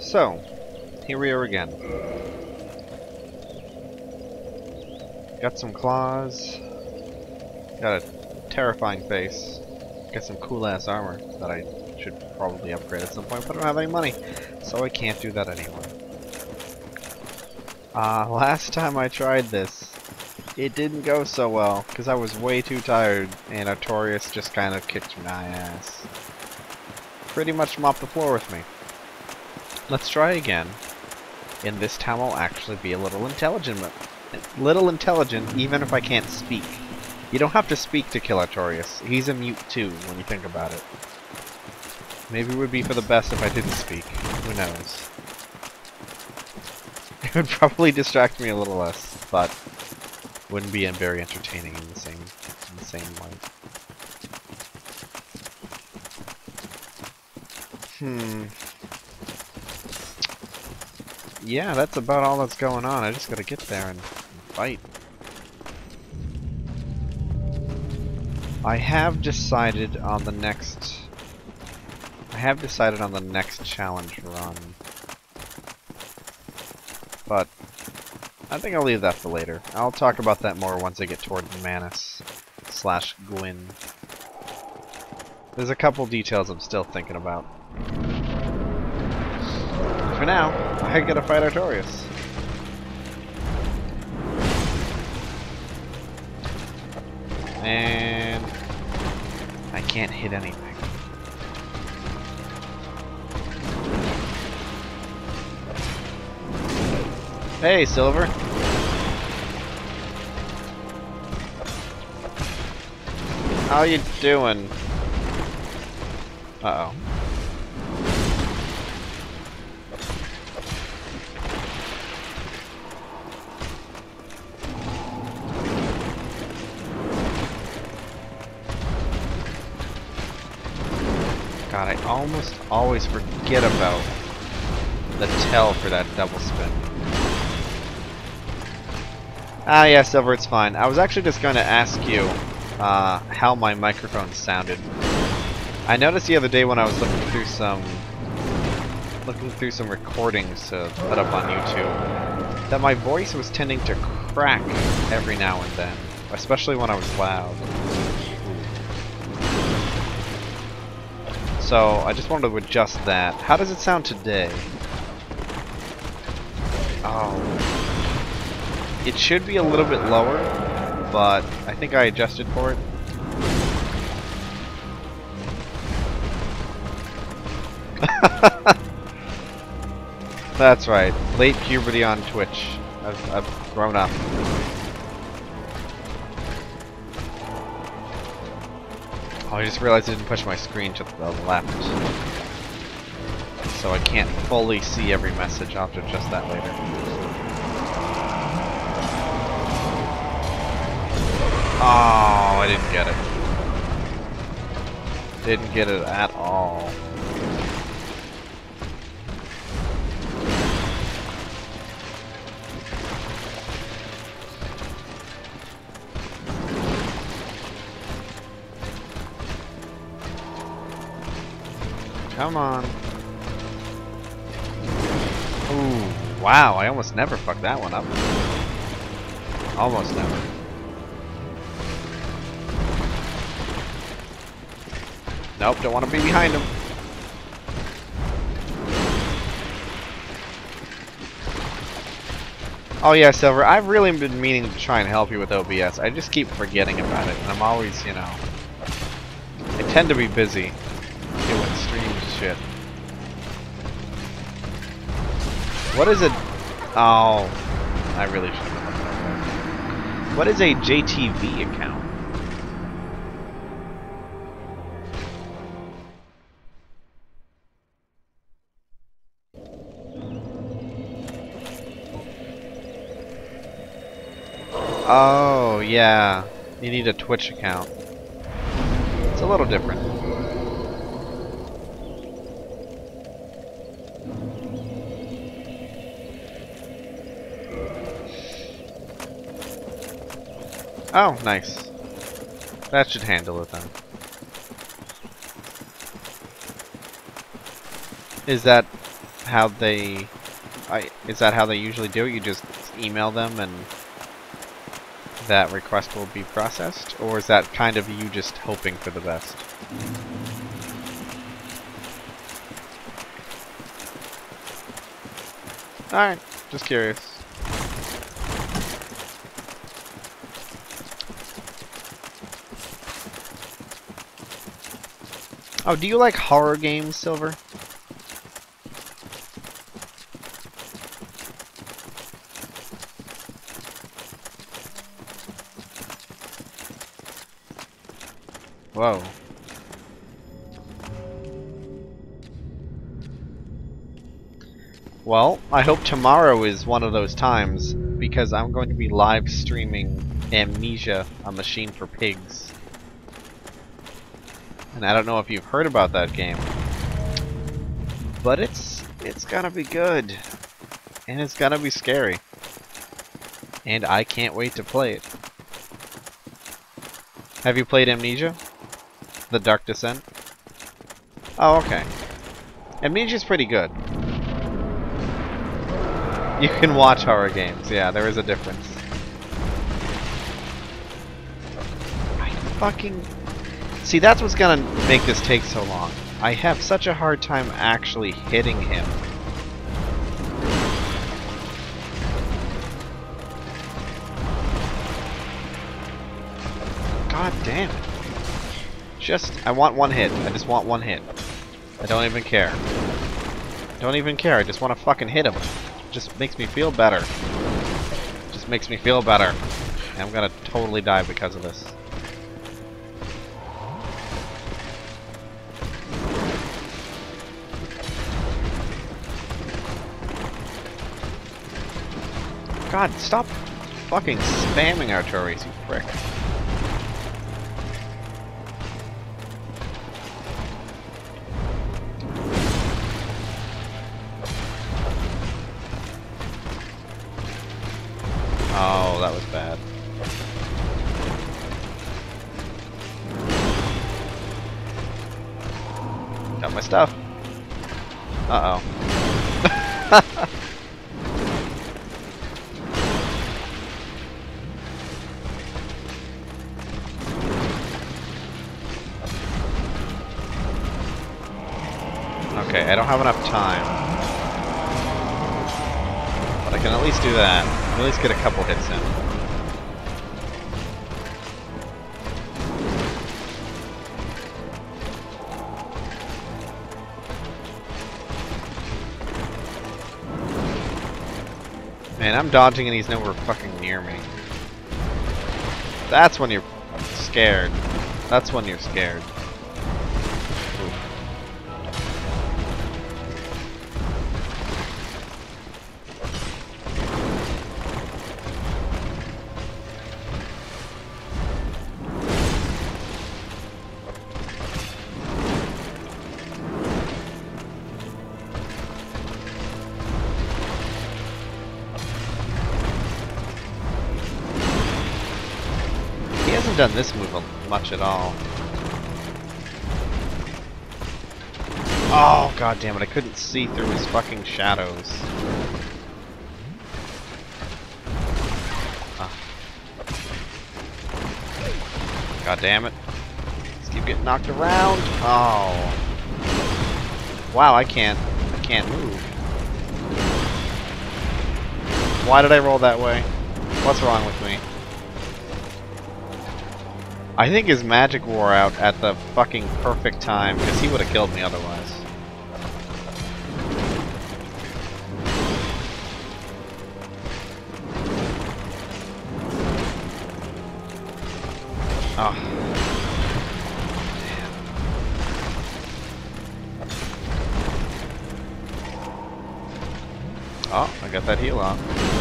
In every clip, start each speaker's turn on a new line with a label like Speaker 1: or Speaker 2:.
Speaker 1: So, here we are again. Got some claws. Got a terrifying face. Got some cool ass armor that I should probably upgrade at some point, but I don't have any money, so I can't do that anyway. Uh, last time I tried this, it didn't go so well, because I was way too tired, and Artorias just kind of kicked my ass. Pretty much mopped the floor with me. Let's try again. And this time I'll actually be a little intelligent. Little intelligent, even if I can't speak. You don't have to speak to kill Artorias. He's a mute too, when you think about it. Maybe it would be for the best if I didn't speak. Who knows? It would probably distract me a little less, but wouldn't be very entertaining in the same in the same light. Hmm. Yeah, that's about all that's going on. I just gotta get there and, fight. I have decided on the next... I have decided on the next challenge run. But, I think I'll leave that for later. I'll talk about that more once I get toward Manus slash Gwyn. There's a couple details I'm still thinking about. Now, I gotta fight Artorias. And I can't hit anything. Hey, Silver. How you doing? Uh-oh. Almost always forget about the tell for that double spin. Ah, yeah, Silver, it's fine. I was actually just going to ask you uh, how my microphone sounded. I noticed the other day when I was looking through some looking through some recordings to put up on YouTube that my voice was tending to crack every now and then, especially when I was loud. So I just wanted to adjust that. How does it sound today? Oh. It should be a little bit lower, but I think I adjusted for it. That's right. Late puberty on Twitch. I've, I've grown up. Oh, I just realized I didn't push my screen to the left. So I can't fully see every message. I'll have to adjust that later. Oh, I didn't get it. Didn't get it at Come on. Ooh, wow, I almost never fucked that one up. Almost never. Nope, don't want to be behind him. Oh yeah, Silver, I've really been meaning to try and help you with OBS. I just keep forgetting about it, and I'm always, you know... I tend to be busy What is it? Oh, I really should have at that. What is a JTV account? Oh, yeah. You need a Twitch account. It's a little different. Oh, nice. That should handle it then. Is that how they... I, is that how they usually do it? You just email them and that request will be processed? Or is that kind of you just hoping for the best? Alright, just curious. Oh, do you like horror games, Silver? Whoa. Well, I hope tomorrow is one of those times, because I'm going to be live streaming Amnesia, a Machine for Pigs. And I don't know if you've heard about that game, but it's it's gonna be good, and it's gonna be scary, and I can't wait to play it. Have you played Amnesia? The Dark Descent? Oh, okay. Amnesia's pretty good. You can watch horror games, yeah, there is a difference. I fucking... See, that's what's gonna make this take so long. I have such a hard time actually hitting him. God damn it. Just, I want one hit. I just want one hit. I don't even care. Don't even care. I just want to fucking hit him. Just makes me feel better. Just makes me feel better. I'm gonna totally die because of this. God, stop fucking spamming our Artorias, you prick. Dodging and he's nowhere fucking near me. That's when you're scared. That's when you're scared. Done this move much at all. Oh god damn it, I couldn't see through his fucking shadows. Ah. God damn it. Just keep getting knocked around. Oh. Wow, I can't I can't move. Why did I roll that way? What's wrong with I think his magic wore out at the fucking perfect time, because he would have killed me otherwise. Oh. Oh, I got that heal on.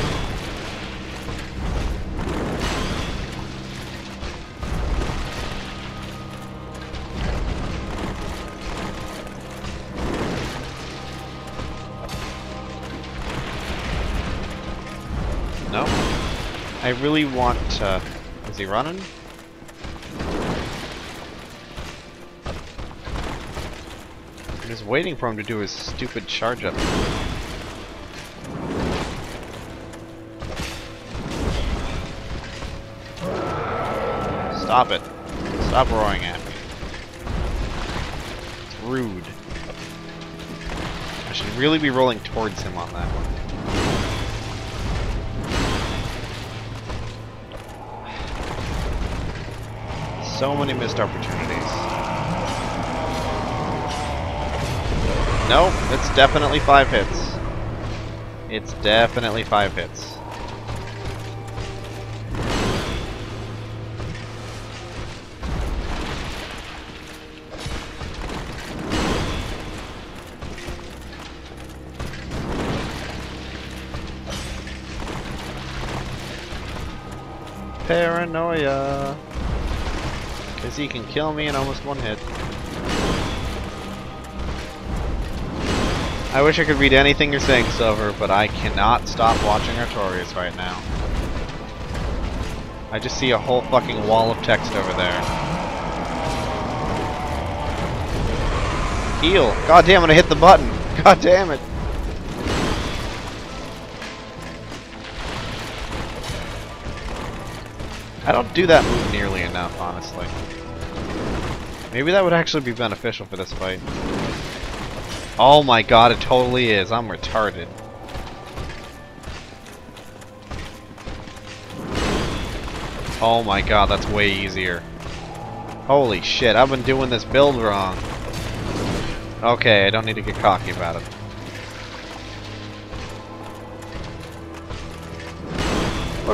Speaker 1: I really want to... Is he running? I'm just waiting for him to do his stupid charge up. Stop it. Stop roaring at me. It's rude. I should really be rolling towards him on that one. So many missed opportunities. Nope, it's definitely five hits. It's definitely five hits. Paranoia. Because he can kill me in almost one hit. I wish I could read anything you're saying, Silver, but I cannot stop watching Artorias right now. I just see a whole fucking wall of text over there. Heal! God damn it, I hit the button! God damn it! I don't do that move nearly enough, honestly. Maybe that would actually be beneficial for this fight. Oh my god, it totally is. I'm retarded. Oh my god, that's way easier. Holy shit, I've been doing this build wrong. Okay, I don't need to get cocky about it.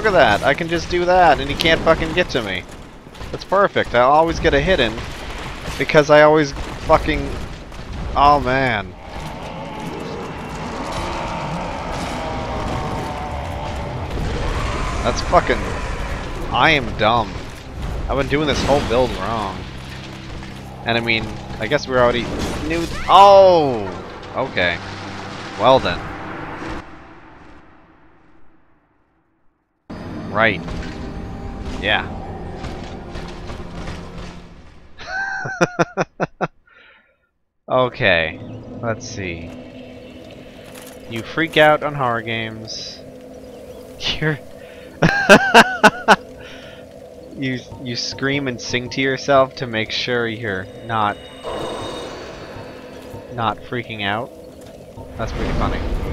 Speaker 1: Look at that, I can just do that and he can't fucking get to me. That's perfect, I'll always get a hit in. Because I always fucking... Oh man. That's fucking... I am dumb. I've been doing this whole build wrong. And I mean, I guess we already knew... Oh! Okay. Well then. Right. Yeah. okay. Let's see. You freak out on horror games. You're... you you scream and sing to yourself to make sure you're not not freaking out. That's pretty funny.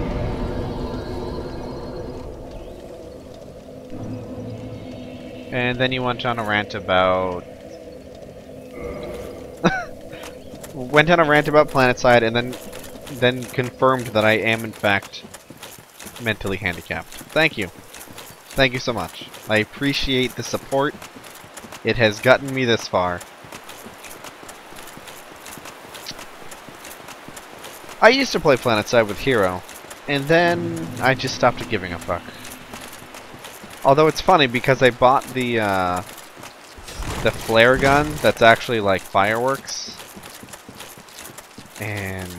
Speaker 1: And then you went on a rant about... went on a rant about PlanetSide and then then confirmed that I am in fact mentally handicapped. Thank you. Thank you so much. I appreciate the support. It has gotten me this far. I used to play PlanetSide with Hero, and then I just stopped giving a fuck. Although it's funny because I bought the uh, the flare gun that's actually like fireworks. And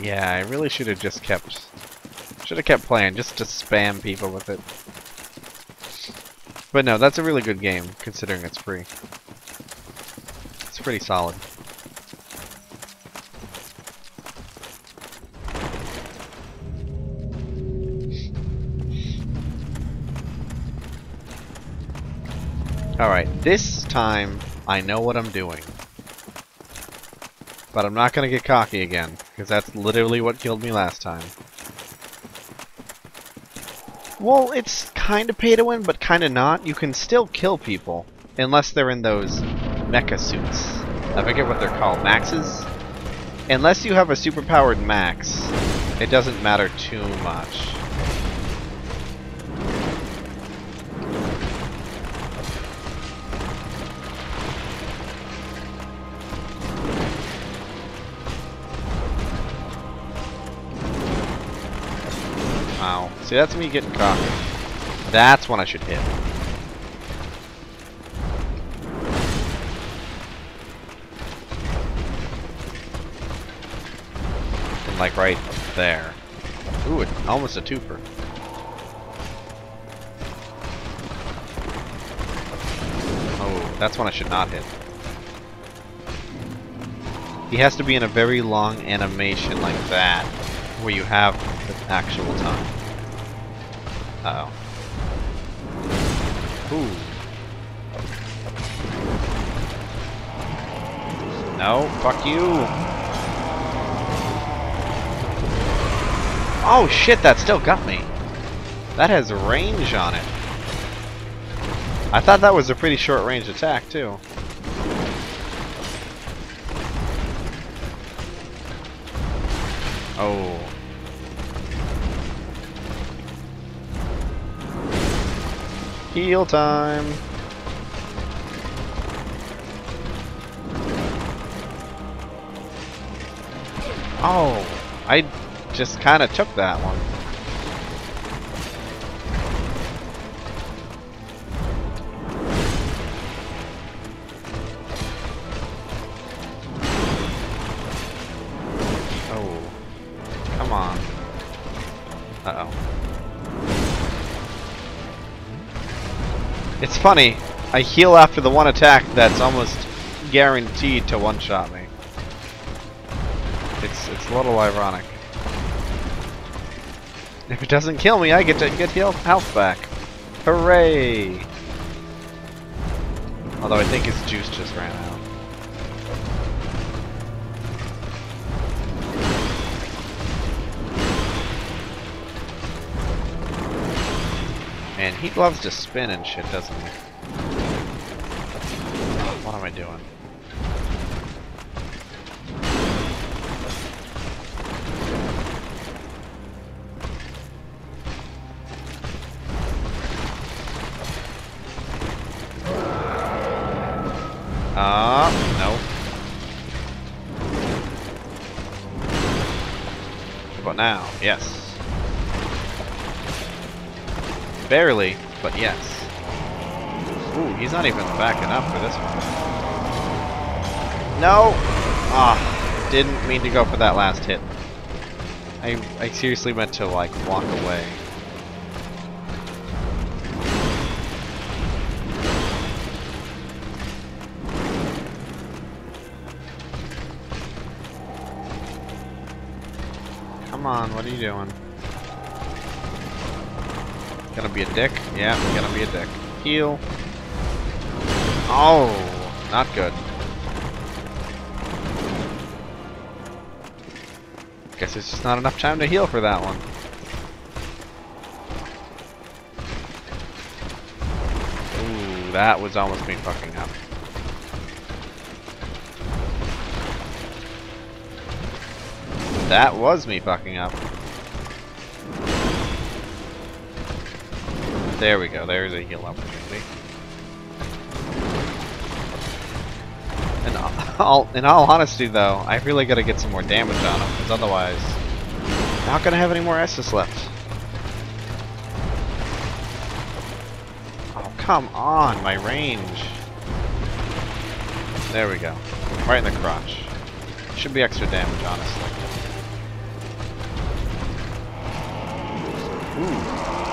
Speaker 1: yeah, I really should have just kept should have kept playing just to spam people with it. But no, that's a really good game considering it's free. It's pretty solid. Alright, this time I know what I'm doing. But I'm not gonna get cocky again, because that's literally what killed me last time. Well, it's kind of pay to win, but kind of not. You can still kill people, unless they're in those mecha suits. I forget what they're called, maxes? Unless you have a superpowered max, it doesn't matter too much. See, that's me getting cocky. That's when I should hit. And like right there. Ooh, it, almost a twofer. Oh, that's when I should not hit. He has to be in a very long animation like that, where you have the actual time. Uh oh. Ooh. No, fuck you. Oh shit, that still got me. That has range on it. I thought that was a pretty short range attack too. Oh. Heal time. Oh, I just kind of took that one. Funny, I heal after the one attack that's almost guaranteed to one-shot me. It's it's a little ironic. If it doesn't kill me, I get to get health health back. Hooray! Although I think his juice just ran out. He loves to spin and shit, doesn't he? What am I doing? Ah, no. But now, yes. Barely, but yes. Ooh, he's not even backing up for this one. No! Ah, didn't mean to go for that last hit. I, I seriously meant to, like, walk away. Come on, what are you doing? Be a dick? Yeah, gonna be a dick. Heal. Oh, not good. Guess it's just not enough time to heal for that one. Ooh, that was almost me fucking up. That was me fucking up. There we go, there's a heal opportunity. And all, in all honesty though, I really gotta get some more damage on him, because otherwise, not gonna have any more Estus left. Oh, come on, my range. There we go. Right in the crotch. Should be extra damage, honestly. Ooh.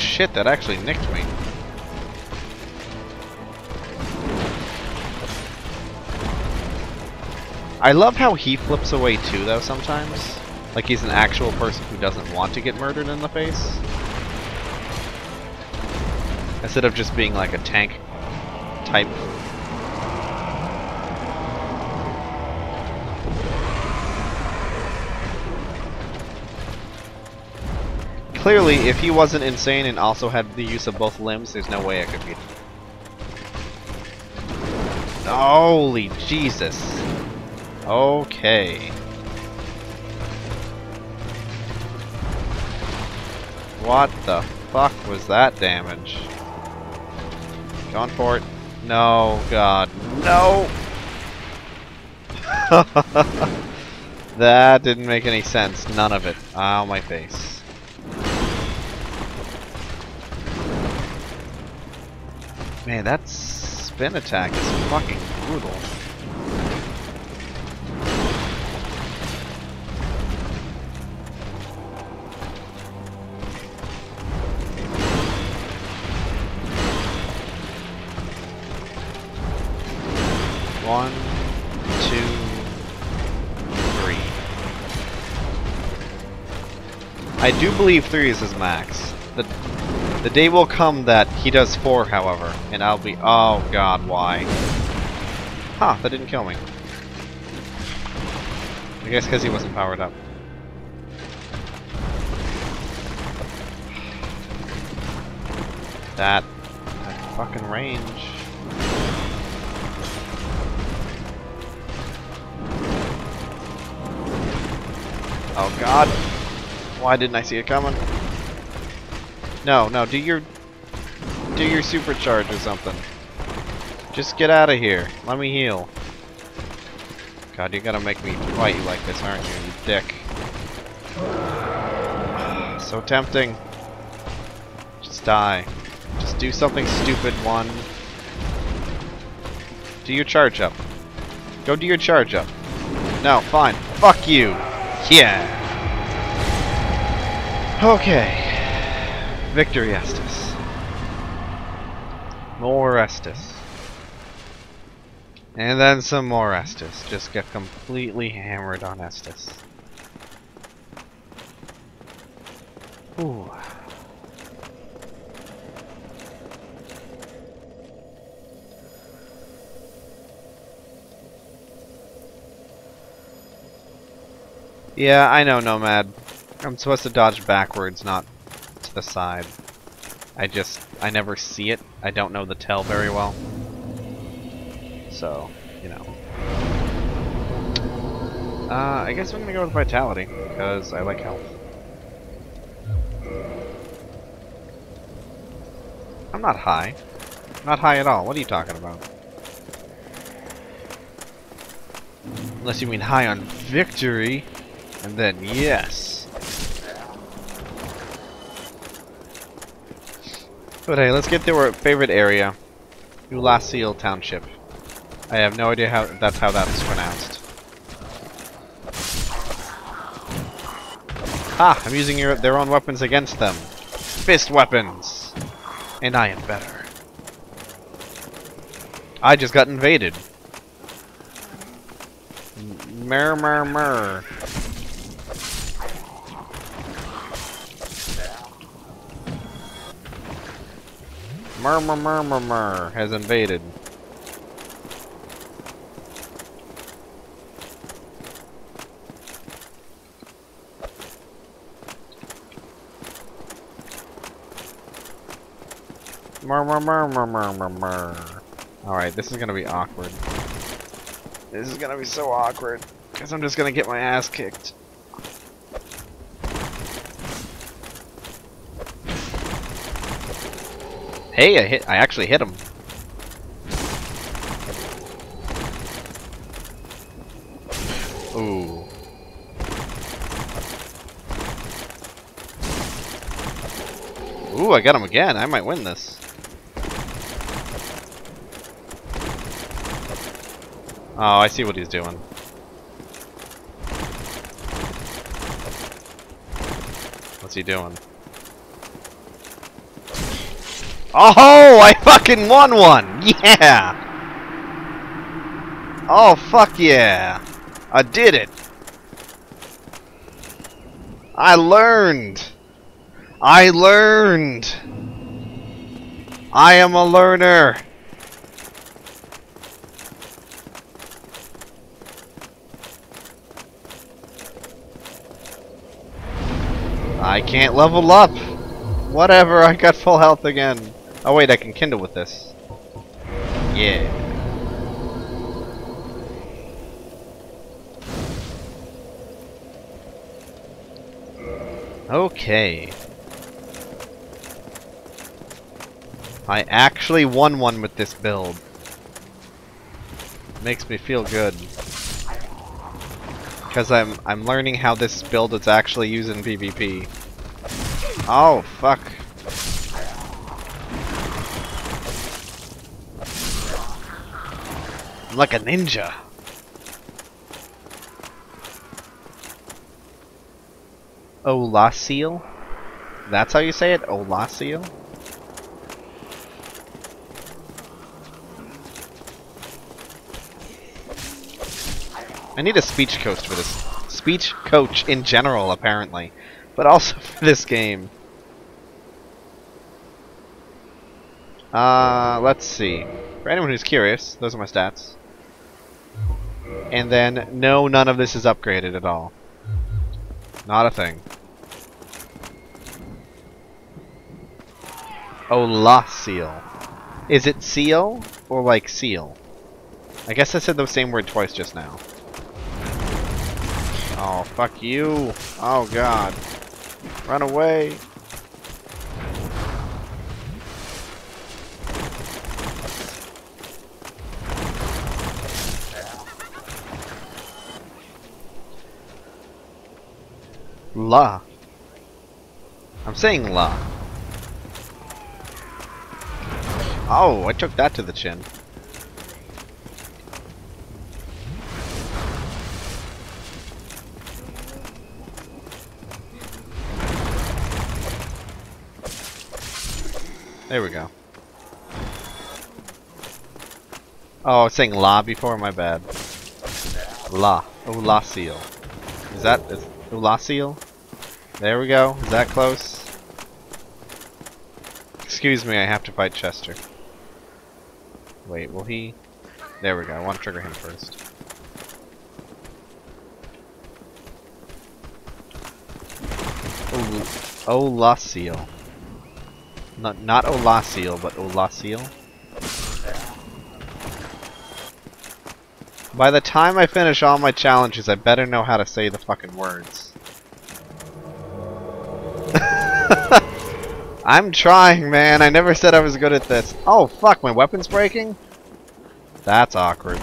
Speaker 1: Shit, that actually nicked me. I love how he flips away too, though, sometimes. Like he's an actual person who doesn't want to get murdered in the face. Instead of just being like a tank type. Clearly, if he wasn't insane and also had the use of both limbs, there's no way I could beat him. Holy Jesus. Okay. What the fuck was that damage? Going for it. No, God, no! that didn't make any sense. None of it. Ow, my face. Man, that spin attack is fucking brutal. One, two, three. I do believe three is his max. The the day will come that he does four, however, and I'll be oh god, why? Huh, that didn't kill me. I guess because he wasn't powered up. That that fucking range. Oh god. Why didn't I see it coming? No, no, do your do your supercharge or something. Just get out of here. Let me heal. God, you're gonna make me fight you like this, aren't you, you dick? So tempting. Just die. Just do something stupid, one. Do your charge up. Go do your charge up. No, fine. Fuck you. Yeah. Okay. Victory Estus. More Estus. And then some more Estus. Just get completely hammered on Estus. Ooh. Yeah, I know, Nomad. I'm supposed to dodge backwards, not to the side. I just, I never see it. I don't know the tell very well. So, you know. Uh, I guess I'm gonna go with Vitality, because I like health. I'm not high. Not high at all. What are you talking about? Unless you mean high on victory. And then, yes. But hey, let's get to our favorite area. Oolacile Township. I have no idea how that's how that's pronounced. Ah, I'm using your, their own weapons against them. Fist weapons! And I am better. I just got invaded. Mer mer mer. Murmur Murmur Mur has invaded. Murmur Murmur Murmur Mur. Alright, this is gonna be awkward. This is gonna be so awkward. Because I'm just gonna get my ass kicked. Hey, I hit. I actually hit him. Ooh. Ooh, I got him again. I might win this. Oh, I see what he's doing. What's he doing? Oh, I fucking won one! Yeah! Oh, fuck yeah! I did it! I learned! I learned! I am a learner! I can't level up! Whatever, I got full health again. Oh wait, I can kindle with this. Yeah. Okay. I actually won one with this build. Makes me feel good. Because I'm I'm learning how this build is actually used in PvP. Oh, fuck. Like a ninja. Olasil? That's how you say it? Olasil? I need a speech coach for this. Speech coach in general, apparently. But also for this game. Uh, let's see. For anyone who's curious, those are my stats. And then, no, none of this is upgraded at all. Not a thing. Oh, la seal. Is it seal or like seal? I guess I said the same word twice just now. Oh, fuck you. Oh, God. Run away. La. I'm saying la. Oh, I took that to the chin. There we go. Oh, I was saying la before, my bad. La. Oh, la seal. Is that is la seal? There we go. Is that close? Excuse me, I have to fight Chester. Wait, will he? There we go. I want to trigger him first. La seal. Not not Olasil, but Olasil. By the time I finish all my challenges, I better know how to say the fucking words. I'm trying, man. I never said I was good at this. Oh, fuck, my weapon's breaking? That's awkward.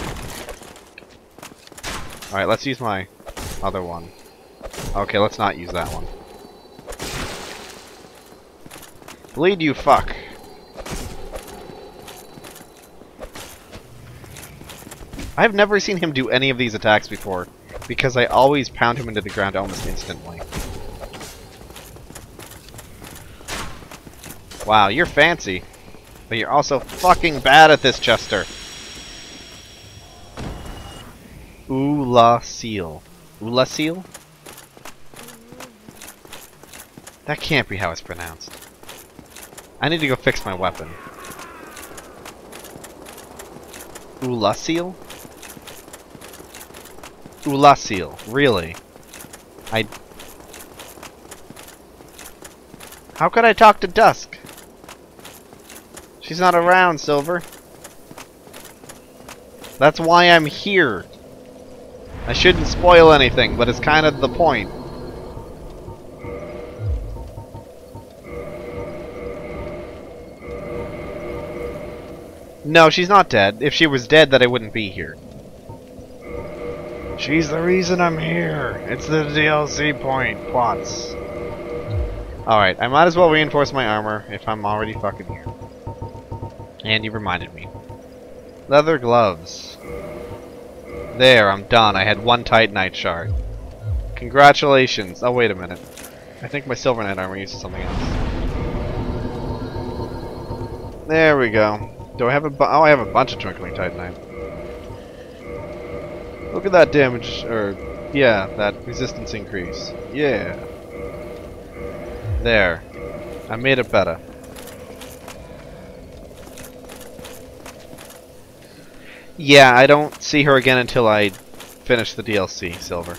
Speaker 1: Alright, let's use my other one. Okay, let's not use that one. Bleed, you fuck. I've never seen him do any of these attacks before, because I always pound him into the ground almost instantly. Wow, you're fancy. But you're also fucking bad at this, Chester. Oola seal. Oola seal? That can't be how it's pronounced. I need to go fix my weapon. Ulasil? Ulasil, really? I... How could I talk to Dusk? She's not around, Silver. That's why I'm here. I shouldn't spoil anything, but it's kind of the point. No, she's not dead. If she was dead, then I wouldn't be here. She's the reason I'm here. It's the DLC point plots. Alright, I might as well reinforce my armor if I'm already fucking here. And you reminded me. Leather gloves. There, I'm done. I had one Titanite shard. Congratulations. Oh, wait a minute. I think my Silver Knight armor uses something else. There we go. Do I have a oh I have a bunch of Twinkling Titanite. Look at that damage, or yeah, that resistance increase. Yeah. There. I made it better. Yeah, I don't see her again until I finish the DLC, Silver.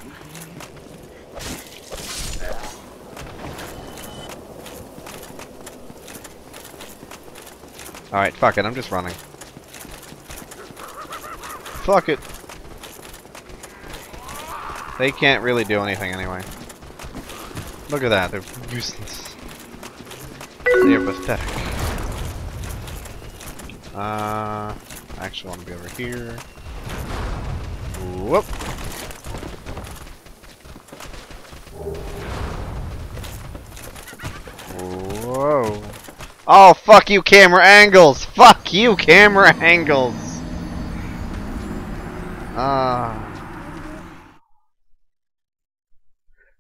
Speaker 1: Alright, fuck it, I'm just running. Fuck it. They can't really do anything anyway. Look at that, they're useless. They're pathetic. Uh, actually, I want to be over here. Whoop. Whoa. Oh, fuck you, camera angles! Fuck you, camera angles! Ah.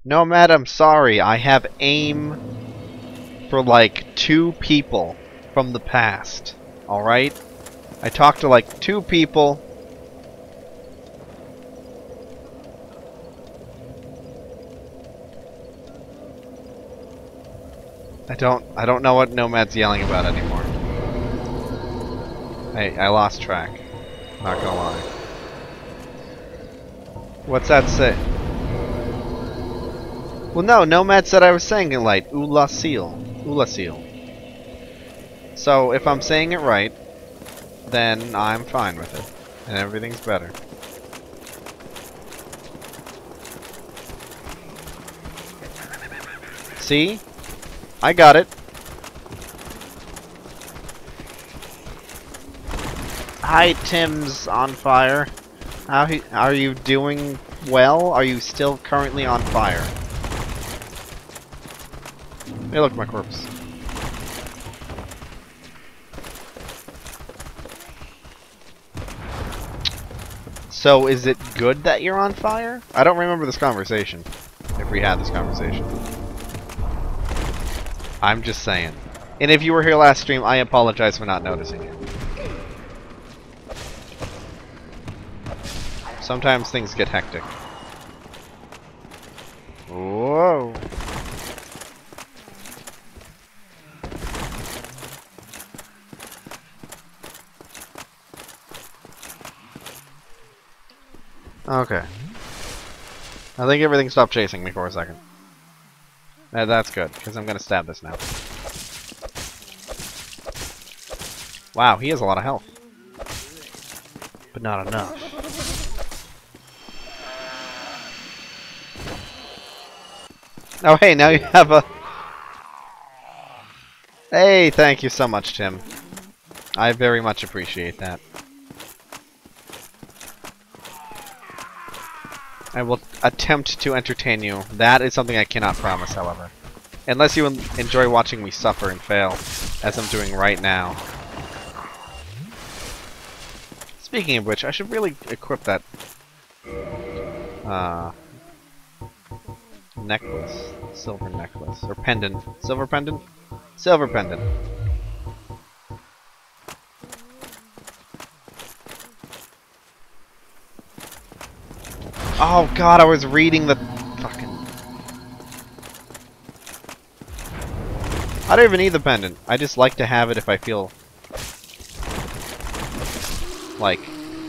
Speaker 1: No, madam, sorry. I have aim for like two people from the past. Alright? I talked to like two people. I don't I don't know what Nomad's yelling about anymore. Hey, I lost track. Not gonna lie. What's that say? Well, no, Nomad said I was saying it right. Ula seal. Ula seal. So, if I'm saying it right, then I'm fine with it. And everything's better. See? I got it. Hi, Tim's on fire. How are you doing well? Are you still currently on fire? Hey, look, my corpse. So, is it good that you're on fire? I don't remember this conversation. If we had this conversation. I'm just saying. And if you were here last stream, I apologize for not noticing it. Sometimes things get hectic. Whoa. Okay. I think everything stopped chasing me for a second. Uh, that's good, because I'm going to stab this now. Wow, he has a lot of health. But not enough. Oh, hey, now you have a... Hey, thank you so much, Tim. I very much appreciate that. I will attempt to entertain you. That is something I cannot promise, however. Unless you enjoy watching me suffer and fail, as I'm doing right now. Speaking of which, I should really equip that uh, necklace. Silver necklace. Or pendant. Silver pendant? Silver pendant. Oh god, I was reading the fucking... I don't even need the pendant. I just like to have it if I feel... Like,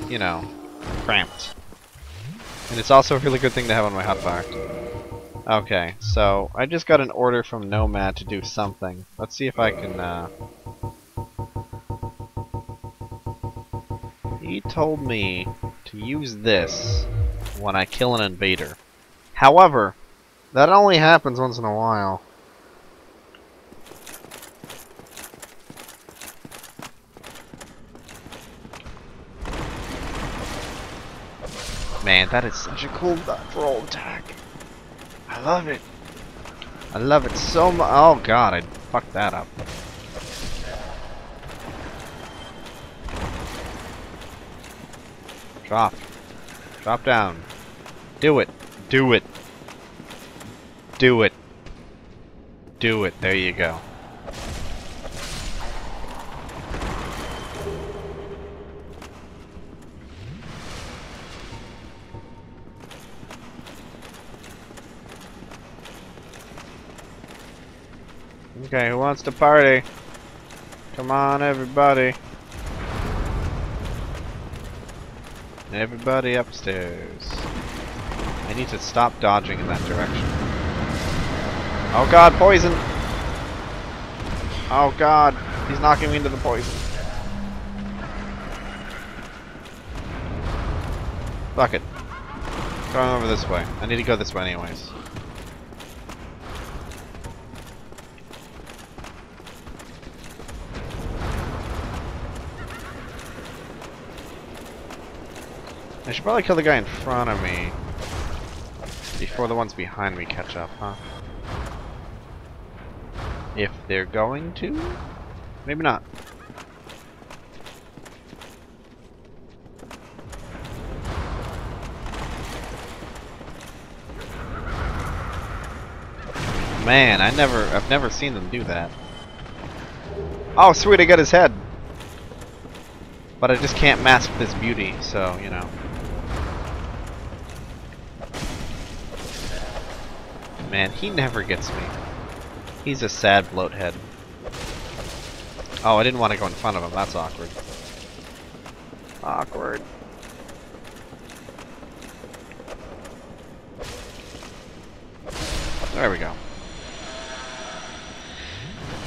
Speaker 1: you know, cramped. And it's also a really good thing to have on my hotbar. Okay, so I just got an order from Nomad to do something. Let's see if I can, uh... He told me to use this when I kill an invader. However, that only happens once in a while. Man, that is such a cool roll attack. I love it. I love it so much. Oh god, I fucked that up. Drop. Drop down. Do it. Do it. Do it. Do it. There you go. Okay, who wants to party? Come on, everybody. Everybody upstairs. I need to stop dodging in that direction. Oh god, poison! Oh god, he's knocking me into the poison. Fuck it. Going over this way. I need to go this way anyways. I should probably kill the guy in front of me before the ones behind me catch up, huh? If they're going to? Maybe not. Man, I never I've never seen them do that. Oh sweet, I got his head. But I just can't mask this beauty, so you know. Man, he never gets me. He's a sad bloathead. Oh, I didn't want to go in front of him. That's awkward. Awkward. There we go.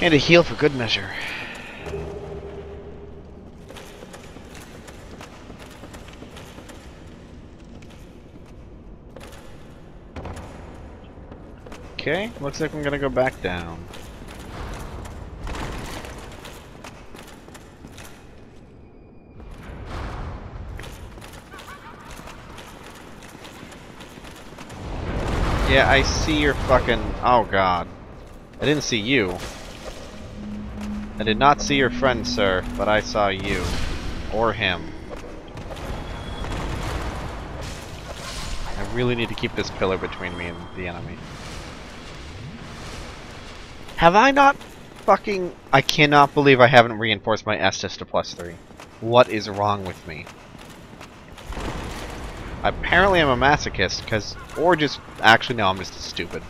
Speaker 1: And a heal for good measure. Okay, looks like I'm gonna go back down. Yeah, I see your fucking... Oh god. I didn't see you. I did not see your friend, sir, but I saw you. Or him. I really need to keep this pillar between me and the enemy. Have I not fucking... I cannot believe I haven't reinforced my Estus to plus 3. What is wrong with me? Apparently I'm a masochist, because... Or just... Actually, no, I'm just stupid.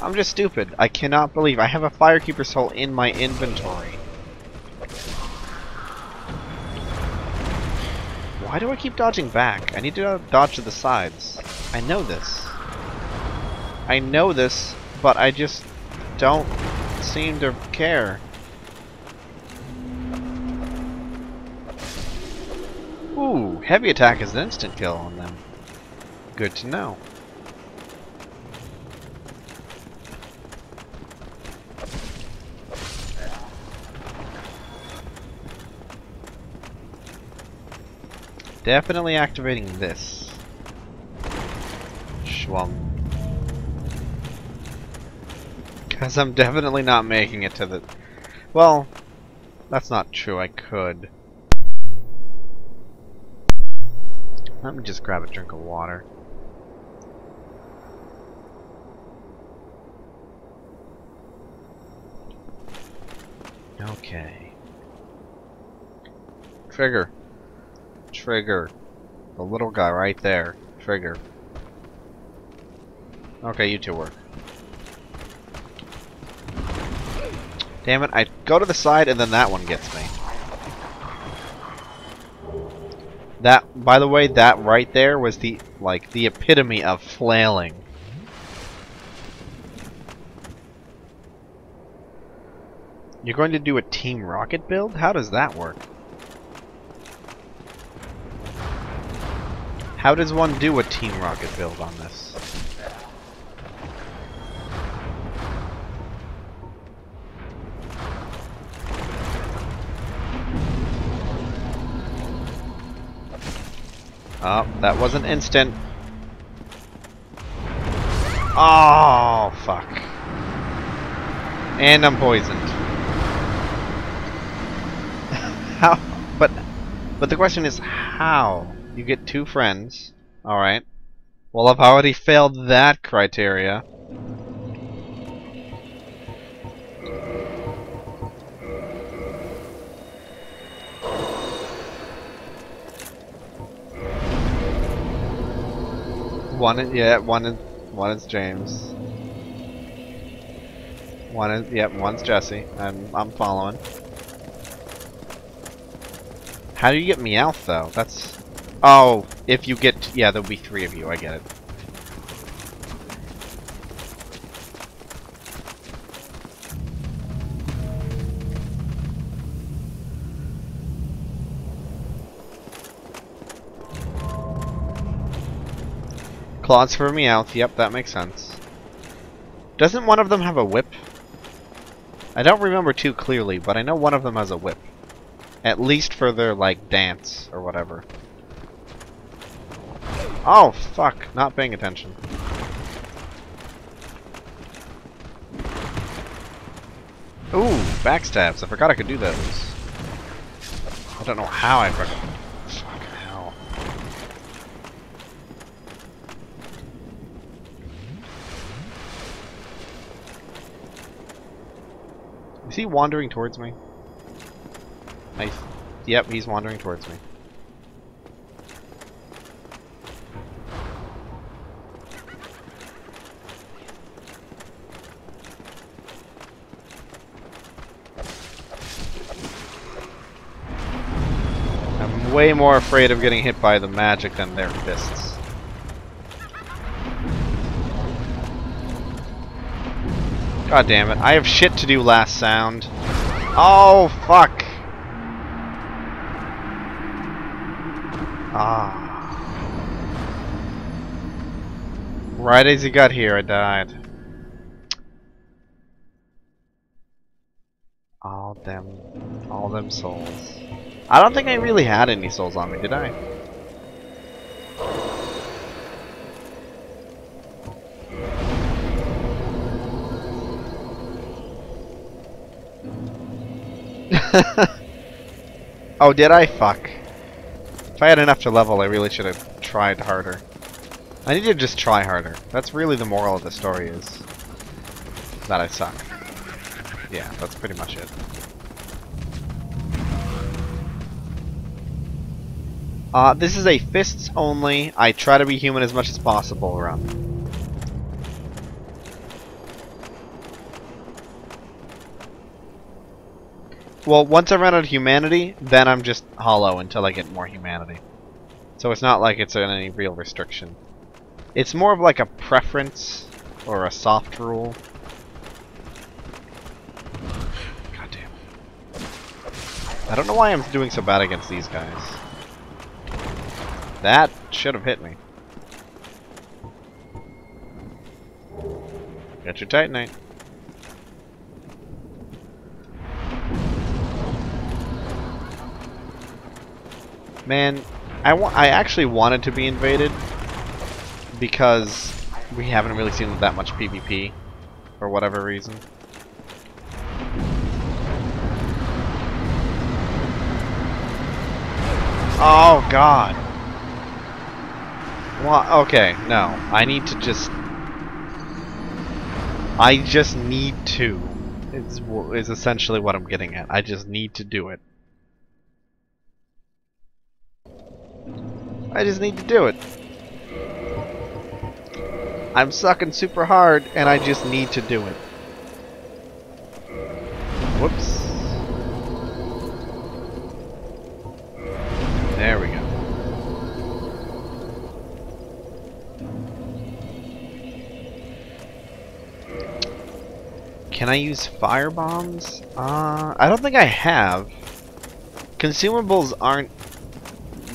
Speaker 1: I'm just stupid. I cannot believe I have a Firekeeper Soul in my inventory. Why do I keep dodging back? I need to dodge to the sides. I know this. I know this, but I just don't seem to care. Ooh, heavy attack is an instant kill on them. Good to know. Definitely activating this. Schwum. Because I'm definitely not making it to the... Well, that's not true. I could. Let me just grab a drink of water. Okay. Trigger. Trigger. The little guy right there. Trigger. Okay, you two work. Damn it, I go to the side and then that one gets me. That, by the way, that right there was the, like, the epitome of flailing. You're going to do a Team Rocket build? How does that work? How does one do a Team Rocket build on this? Oh, that wasn't instant. Oh, fuck. And I'm poisoned. how? But, but the question is how? You get two friends. Alright. Well, I've already failed that criteria. One yeah, one one is James. One is, yep, one's Jesse. I'm, I'm following. How do you get Meowth, though? That's... Oh, if you get... Yeah, there'll be three of you, I get it. Claws for Meowth, yep, that makes sense. Doesn't one of them have a whip? I don't remember too clearly, but I know one of them has a whip. At least for their, like, dance, or whatever. Oh, fuck, not paying attention. Ooh, backstabs, I forgot I could do those. I don't know how I forgot. He wandering towards me? I, yep, he's wandering towards me. I'm way more afraid of getting hit by the magic than their fists. God damn it. I have shit to do last sound. Oh, fuck. Ah. Right as he got here, I died. All them, all them souls. I don't think I really had any souls on me, did I? oh, did I? Fuck. If I had enough to level, I really should have tried harder. I need to just try harder. That's really the moral of the story is that I suck. Yeah, that's pretty much it. Uh, this is a fists only. I try to be human as much as possible run. Well, once I run out of humanity, then I'm just hollow until I get more humanity. So it's not like it's any real restriction. It's more of like a preference or a soft rule. God damn. I don't know why I'm doing so bad against these guys. That should have hit me. Got your Titanite. Man, I, wa I actually wanted to be invaded because we haven't really seen that much PvP for whatever reason. Oh god. Well, okay, no. I need to just I just need to. It's is essentially what I'm getting at. I just need to do it. I just need to do it. I'm sucking super hard, and I just need to do it. Whoops. There we go. Can I use fire bombs? Uh, I don't think I have. Consumables aren't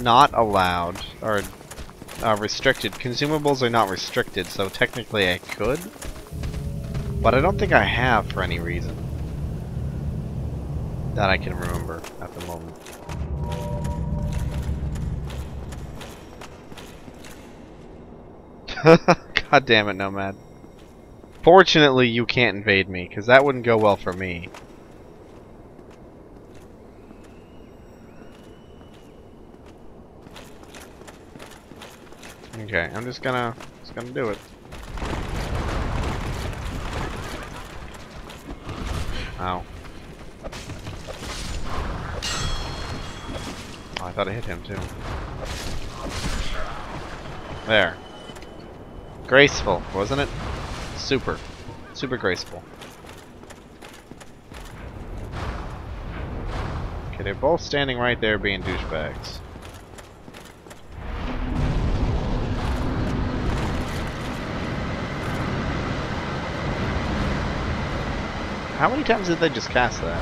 Speaker 1: not allowed, or uh, restricted. Consumables are not restricted, so technically I could. But I don't think I have for any reason. That I can remember at the moment. God damn it, Nomad. Fortunately, you can't invade me, because that wouldn't go well for me. Okay, I'm just gonna just gonna do it. Ow. Oh, I thought I hit him too. There. Graceful, wasn't it? Super. Super graceful. Okay, they're both standing right there being douchebags. How many times did they just cast that?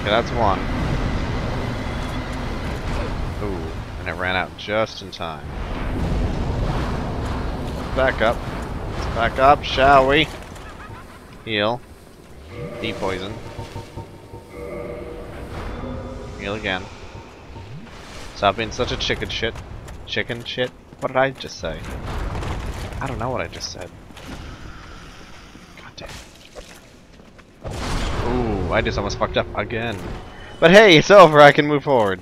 Speaker 1: Okay, that's one. Ooh, and it ran out just in time. Back up. Back up, shall we? Heal. Depoison. Heal again. Stop being such a chicken shit. Chicken shit? What did I just say? I don't know what I just said. God damn. Ooh, I just almost fucked up again. But hey, it's over. I can move forward.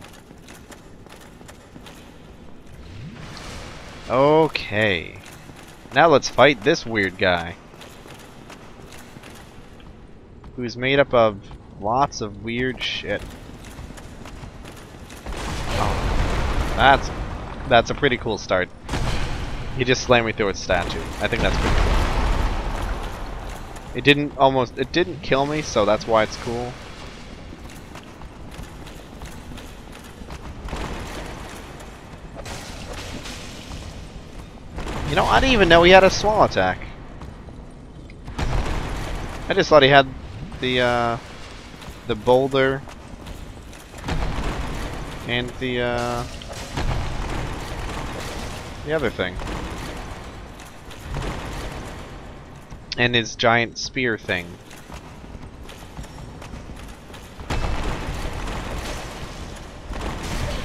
Speaker 1: Okay. Now let's fight this weird guy. Who's made up of lots of weird shit. Oh, that's that's a pretty cool start. He just slammed me through a statue. I think that's pretty cool. It didn't almost it didn't kill me, so that's why it's cool. You know, I didn't even know he had a small attack. I just thought he had the uh, the boulder and the uh, the other thing. And his giant spear thing.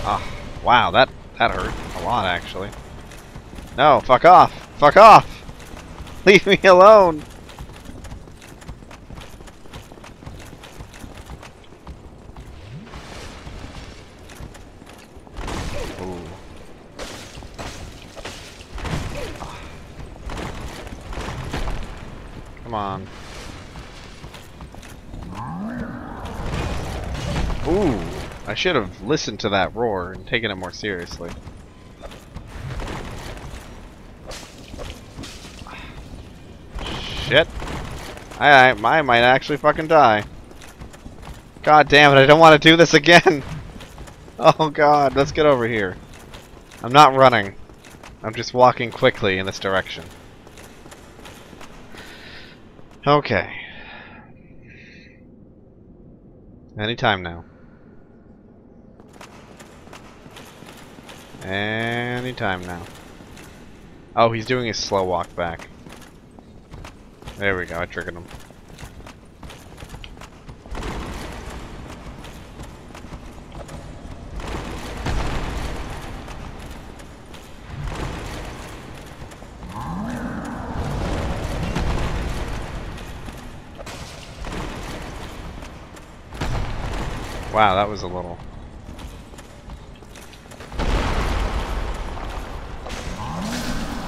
Speaker 1: Ah, wow, that that hurt a lot actually. No, fuck off! Fuck off! Leave me alone! Ooh. Come on. Ooh, I should have listened to that roar and taken it more seriously. Shit. I, I, I might actually fucking die. God damn it, I don't want to do this again. Oh god, let's get over here. I'm not running. I'm just walking quickly in this direction. Okay. Anytime now. Anytime now. Oh, he's doing his slow walk back. There we go, I triggered him. Wow, that was a little...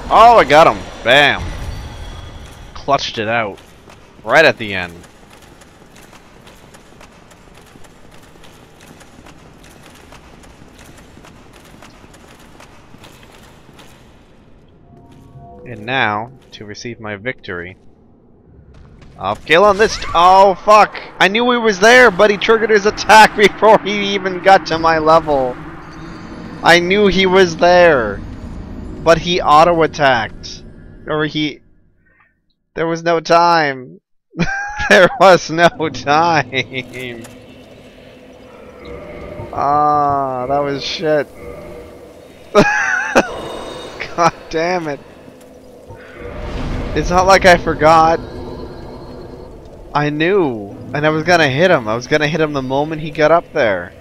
Speaker 1: Oh, I got him! Bam! Clutched it out. Right at the end. And now, to receive my victory, Kill on this. Oh, fuck. I knew he was there, but he triggered his attack before he even got to my level. I knew he was there. But he auto-attacked. Or he... There was no time. there was no time. Ah, that was shit. God damn it. It's not like I forgot. I knew. And I was gonna hit him. I was gonna hit him the moment he got up there.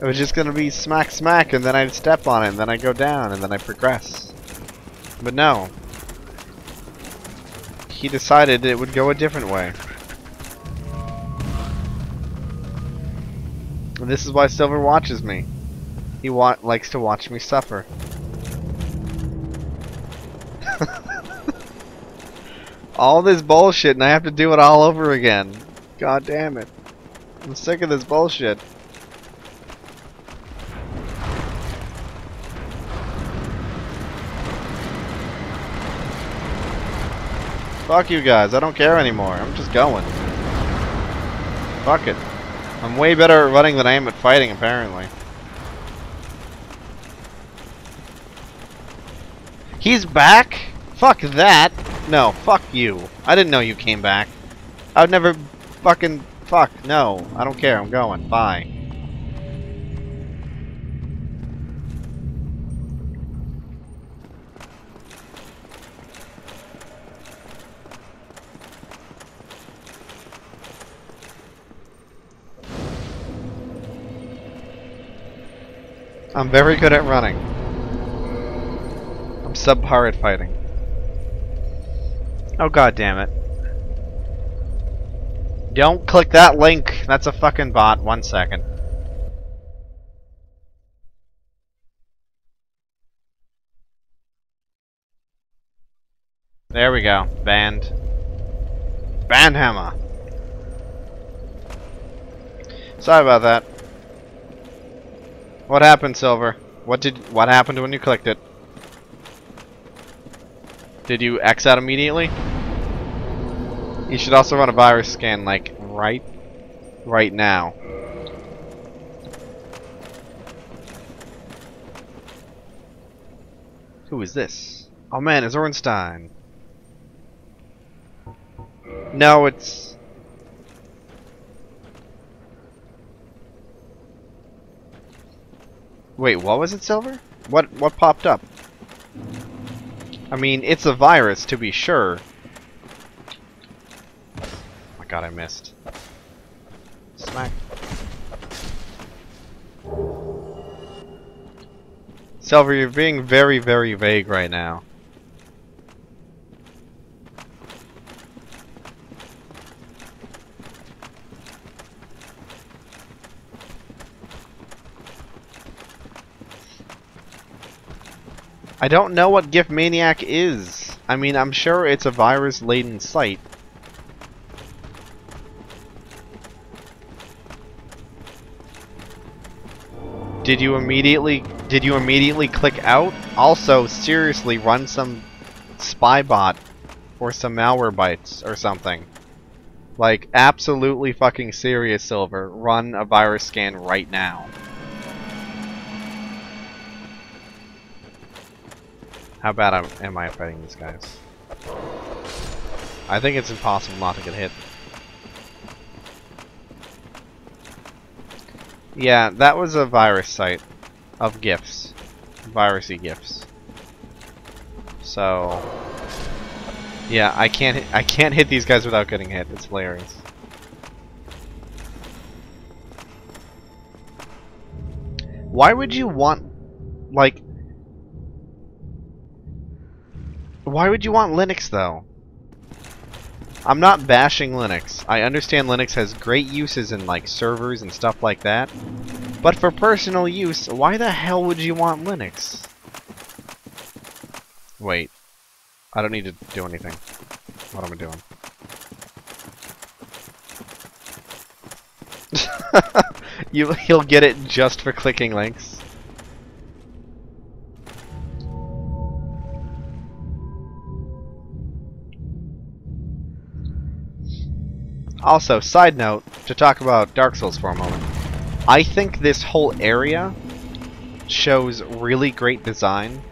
Speaker 1: It was just gonna be smack smack and then I'd step on it and then I'd go down and then I'd progress. But no. He decided it would go a different way. And this is why Silver watches me. He wa likes to watch me suffer. All this bullshit and I have to do it all over again. God damn it. I'm sick of this bullshit. Fuck you guys, I don't care anymore. I'm just going. Fuck it. I'm way better at running than I am at fighting, apparently. He's back? Fuck that. No, fuck you. I didn't know you came back. I would never fucking... Fuck, no. I don't care. I'm going. Bye. I'm very good at running. I'm subpar at fighting. Oh god damn it. Don't click that link. That's a fucking bot. One second. There we go. Band. Band hammer. Sorry about that. What happened, Silver? What did what happened when you clicked it? Did you X out immediately? You should also run a virus scan like right right now. Who is this? Oh man, it's Ornstein. No, it's... Wait, what was it, Silver? What what popped up? I mean, it's a virus, to be sure. God, I missed. Smack. Silver, you're being very, very vague right now. I don't know what Gift Maniac is. I mean, I'm sure it's a virus-laden site. Did you immediately did you immediately click out? Also, seriously, run some spy bot or some malware Malwarebytes or something. Like, absolutely fucking serious, Silver. Run a virus scan right now. How bad am I fighting these guys? I think it's impossible not to get hit. Yeah, that was a virus site of gifts. Virusy gifts. So yeah, I can't I can't hit these guys without getting hit. It's hilarious. Why would you want like Why would you want Linux, though? I'm not bashing Linux. I understand Linux has great uses in, like, servers and stuff like that. But for personal use, why the hell would you want Linux? Wait. I don't need to do anything. What am I doing? you, he'll get it just for clicking links. Also, side note, to talk about Dark Souls for a moment. I think this whole area shows really great design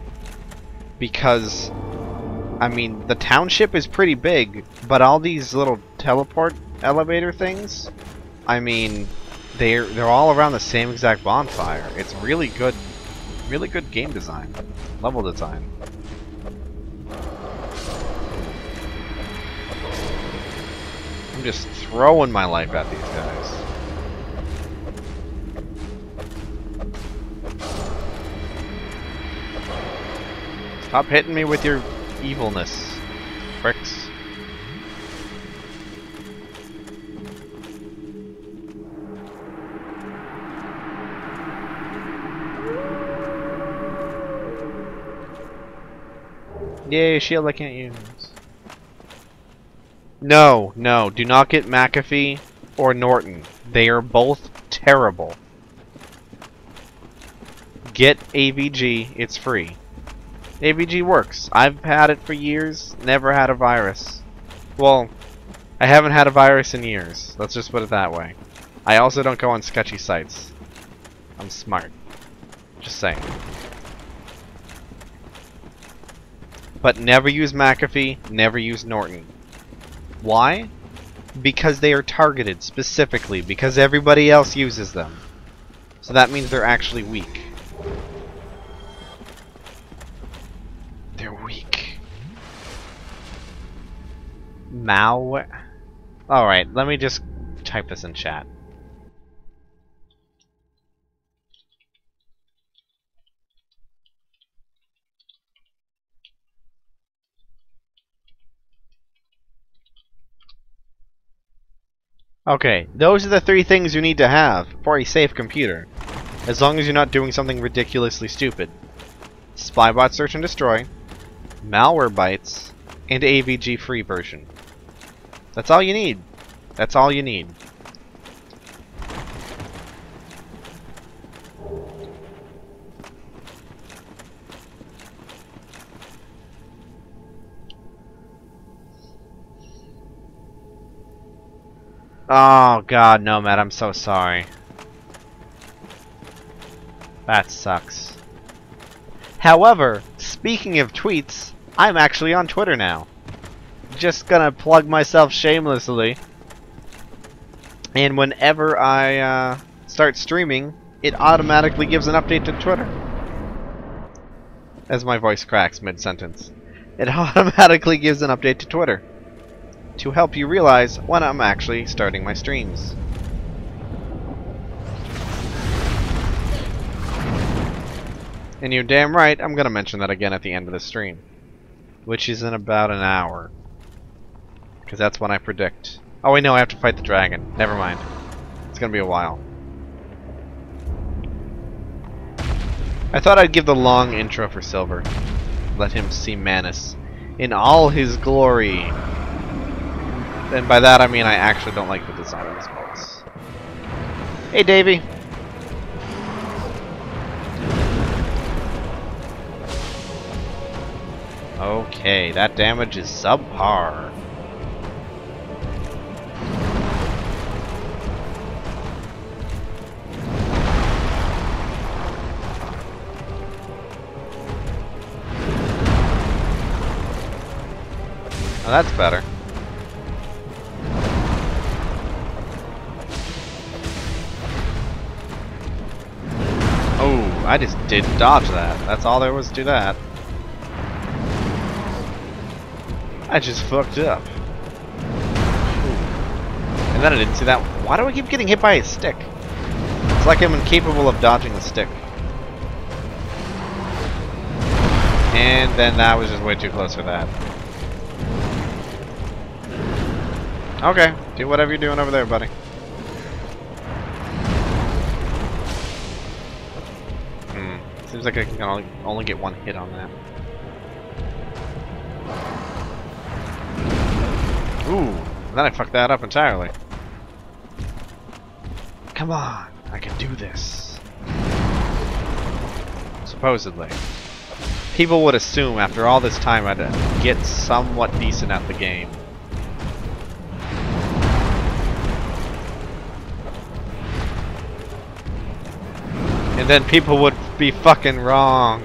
Speaker 1: because I mean the township is pretty big but all these little teleport elevator things I mean they're they're all around the same exact bonfire it's really good really good game design level design just throwing my life at these guys. Stop hitting me with your evilness, pricks. Yay, shield I can't use. No, no, do not get McAfee or Norton. They are both terrible. Get AVG, it's free. AVG works. I've had it for years, never had a virus. Well, I haven't had a virus in years. Let's just put it that way. I also don't go on sketchy sites. I'm smart. Just saying. But never use McAfee, never use Norton. Why? Because they are targeted specifically, because everybody else uses them. So that means they're actually weak. They're weak. Malware. Alright, let me just type this in chat. Okay, those are the three things you need to have for a safe computer. As long as you're not doing something ridiculously stupid. Spybot search and destroy, Malwarebytes, and AVG free version. That's all you need. That's all you need. Oh god, no, Matt, I'm so sorry. That sucks. However, speaking of tweets, I'm actually on Twitter now. Just gonna plug myself shamelessly. And whenever I uh, start streaming, it automatically gives an update to Twitter. As my voice cracks mid-sentence. It automatically gives an update to Twitter to help you realize when I'm actually starting my streams. And you're damn right, I'm gonna mention that again at the end of the stream. Which is in about an hour. Because that's when I predict. Oh wait, no, I have to fight the dragon. Never mind. It's gonna be a while. I thought I'd give the long intro for Silver. Let him see Manus in all his glory. And by that I mean I actually don't like the design of this boss. Hey Davy. Okay, that damage is subpar. Oh, that's better. I just didn't dodge that. That's all there was to that. I just fucked up. And then I didn't see that. Why do I keep getting hit by a stick? It's like I'm incapable of dodging the stick. And then that was just way too close for that. Okay, do whatever you're doing over there, buddy. Seems like I can only, get one hit on that. Ooh, then I fucked that up entirely. Come on, I can do this. Supposedly. People would assume after all this time I'd get somewhat decent at the game. And then people would be fucking wrong.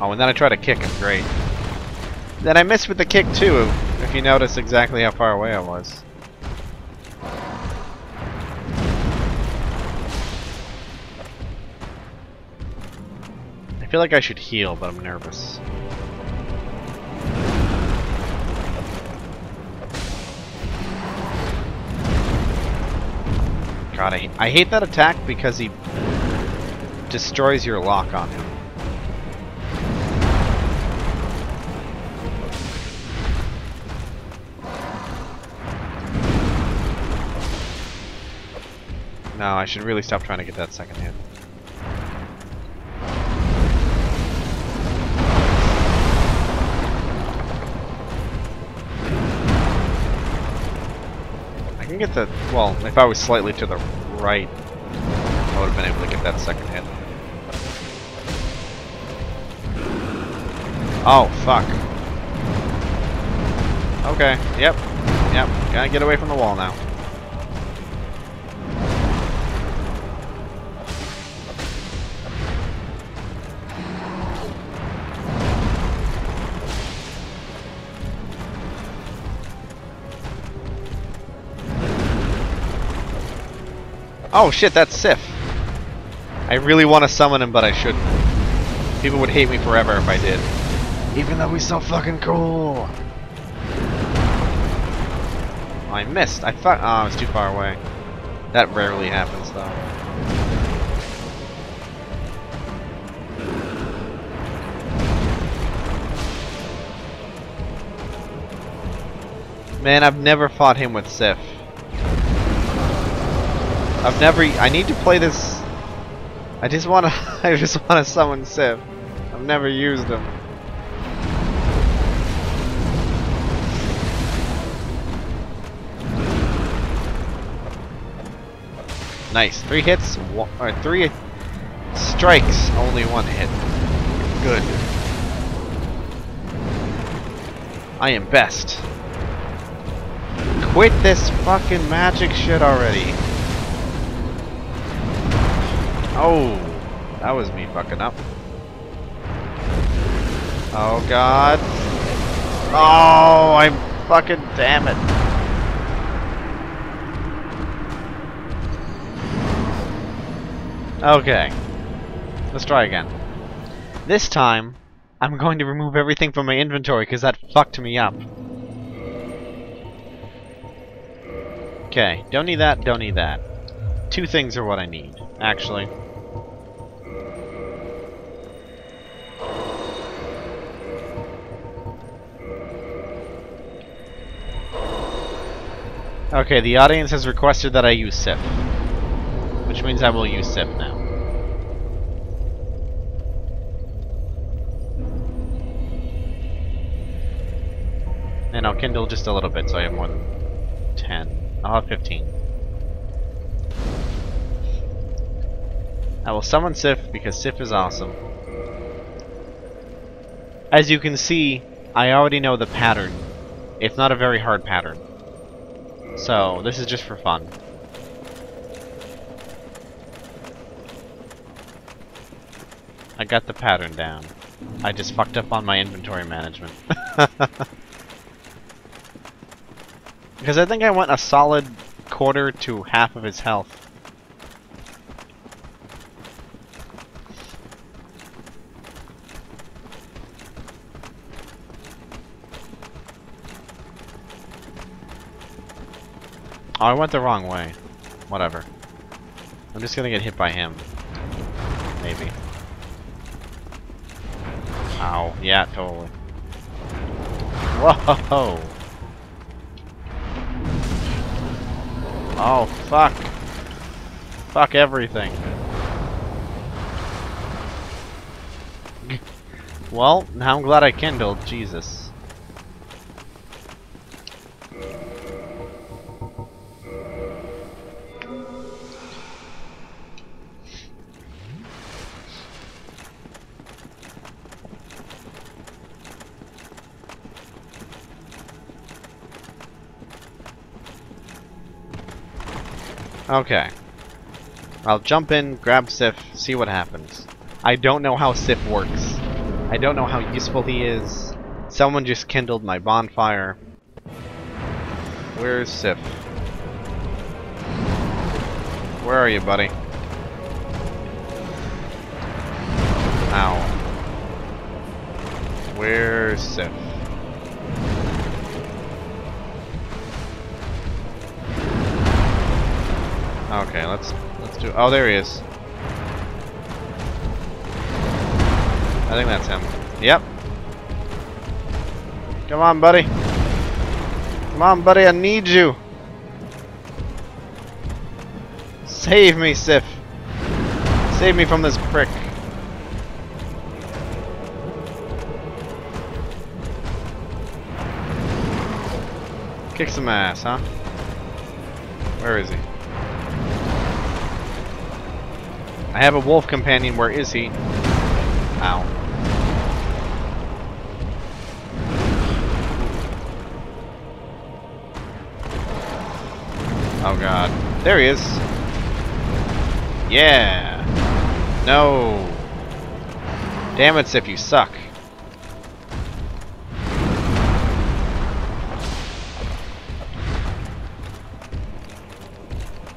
Speaker 1: Oh, and then I try to kick him. Great. Then I missed with the kick too, if you notice exactly how far away I was. I feel like I should heal, but I'm nervous. God, I, I hate that attack because he destroys your lock on him. No, I should really stop trying to get that second hit. Can get the... Well, if I was slightly to the right, I would have been able to get that second hit. Oh, fuck. Okay, yep. Yep, gotta get away from the wall now. Oh shit, that's Sif. I really want to summon him, but I shouldn't. People would hate me forever if I did. Even though he's so fucking cool. Oh, I missed. I thought. Oh, I was too far away. That rarely happens, though. Man, I've never fought him with Sif. I've never. I need to play this. I just want to. I just want to summon Sif. I've never used him. Nice. Three hits. One, or three strikes. Only one hit. Good. I am best. Quit this fucking magic shit already. Oh, that was me fucking up. Oh god. Oh, I'm fucking damn it. Okay. Let's try again. This time, I'm going to remove everything from my inventory because that fucked me up. Okay, don't need that, don't need that. Two things are what I need, actually. Okay, the audience has requested that I use Sif. Which means I will use Sif now. And I'll kindle just a little bit so I have more than 10. I'll have 15. I will summon Sif because Sif is awesome. As you can see, I already know the pattern. It's not a very hard pattern. So, this is just for fun. I got the pattern down. I just fucked up on my inventory management. because I think I went a solid quarter to half of his health. Oh, I went the wrong way. Whatever. I'm just gonna get hit by him. Maybe. Ow. Yeah, totally. Whoa! Oh, fuck. Fuck everything. well, now I'm glad I kindled. Jesus. Okay. I'll jump in, grab Sif, see what happens. I don't know how Sif works. I don't know how useful he is. Someone just kindled my bonfire. Where's Sif? Where are you, buddy? Ow. Where's Sif? Okay, let's let's do. Oh, there he is. I think that's him. Yep. Come on, buddy. Come on, buddy. I need you. Save me, Sif. Save me from this prick. Kick some ass, huh? Where is he? I have a wolf companion. Where is he? Ow. Oh god. There he is. Yeah. No. Damn it, Sif, you suck.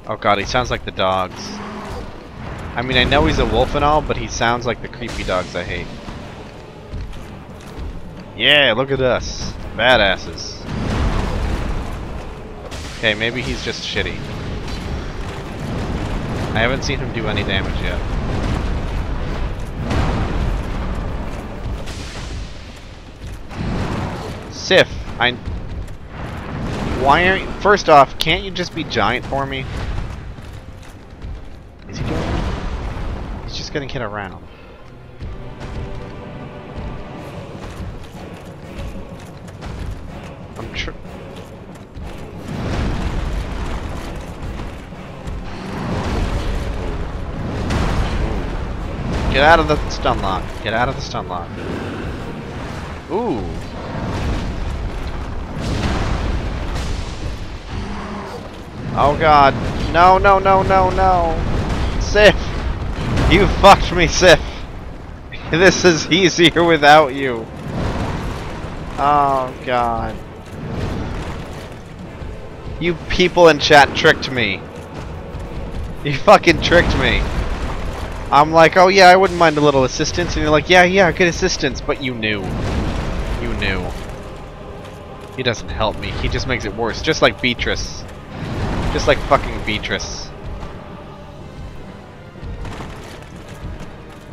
Speaker 1: Oh god, he sounds like the dogs. I mean, I know he's a wolf and all, but he sounds like the creepy dogs I hate. Yeah, look at us. Badasses. Okay, maybe he's just shitty. I haven't seen him do any damage yet. Sif, I... Why aren't... First off, can't you just be giant for me? just gonna around. I'm sure. Get out of the stun lock. Get out of the stun lock. Ooh. Oh god. No, no, no, no, no. Safe. You fucked me, Sif! This is easier without you. Oh god. You people in chat tricked me. You fucking tricked me. I'm like, oh yeah, I wouldn't mind a little assistance, and you're like, yeah, yeah, good assistance, but you knew. You knew. He doesn't help me, he just makes it worse, just like Beatrice. Just like fucking Beatrice.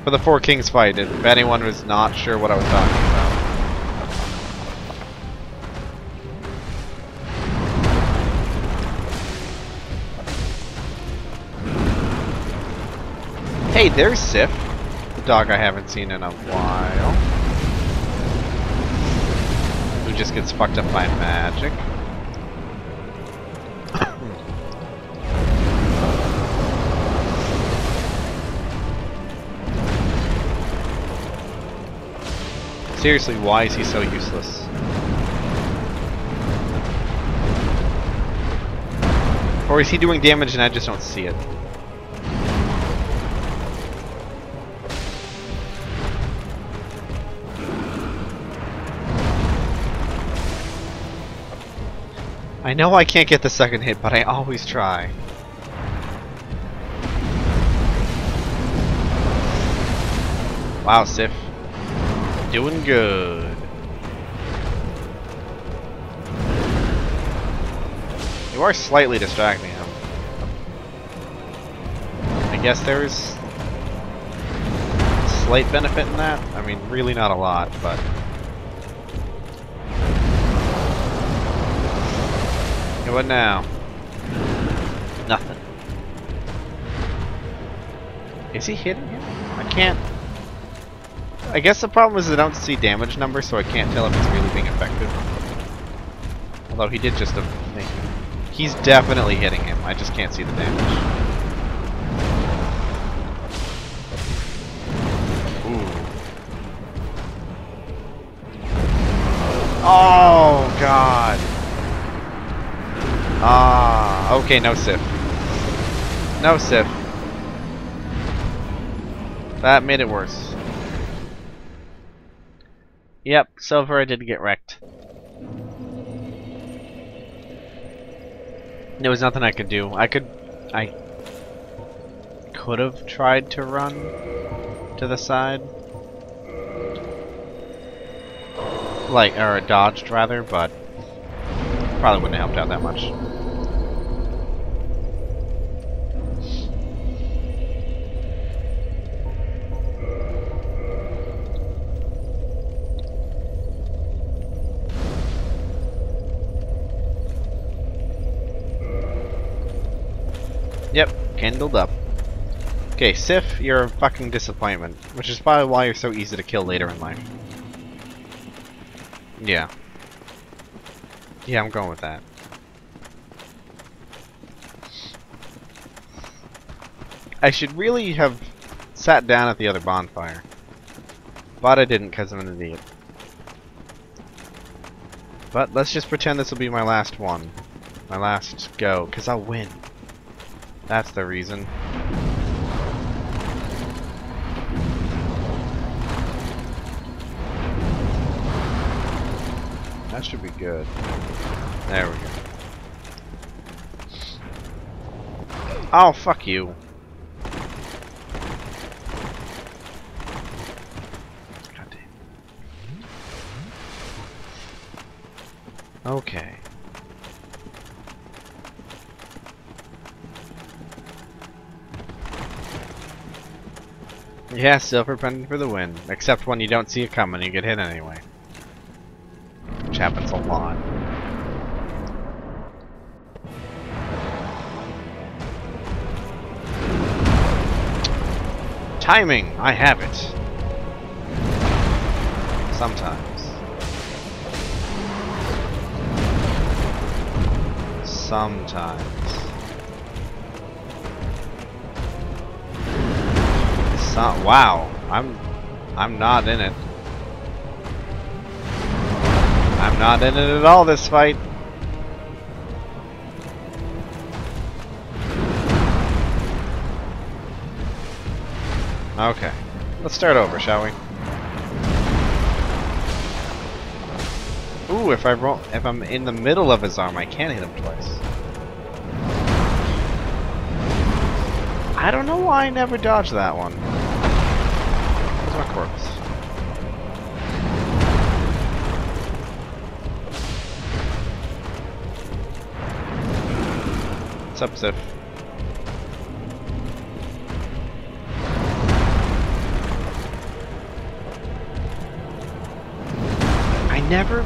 Speaker 1: For the Four Kings fight, if anyone was not sure what I was talking about. Hey, there's Sif, the dog I haven't seen in a while. Who just gets fucked up by magic. Seriously, why is he so useless? Or is he doing damage and I just don't see it? I know I can't get the second hit, but I always try. Wow, Sif. Doing good. You are slightly distracting him. I guess there's slight benefit in that. I mean, really not a lot, but... What now? Nothing. Is he hitting him? I can't... I guess the problem is I don't see damage numbers, so I can't tell if it's really being effective. Although he did just a thing. He's definitely hitting him, I just can't see the damage. Oh, God. Ah, okay, no Sif. No Sif. That made it worse. Yep, I did get wrecked. There was nothing I could do. I could... I could have tried to run to the side. Like, or dodged rather, but probably wouldn't have helped out that much. Yep, kindled up. Okay, Sif, you're a fucking disappointment, which is probably why you're so easy to kill later in life. Yeah. Yeah, I'm going with that. I should really have sat down at the other bonfire. But I didn't because I'm an idiot. But let's just pretend this will be my last one. My last go, because I'll win. That's the reason. That should be good. There we go. Oh, fuck you. Okay. Yeah, silver pendant for the win. Except when you don't see it coming, you get hit anyway. Which happens a lot. Timing! I have it. Sometimes. Sometimes. Not. Wow. I'm. I'm not in it. I'm not in it at all this fight. Okay. Let's start over, shall we? Ooh, if I roll, if I'm in the middle of his arm, I can't hit him twice. I don't know why I never dodged that one. What's up, Sif? I never...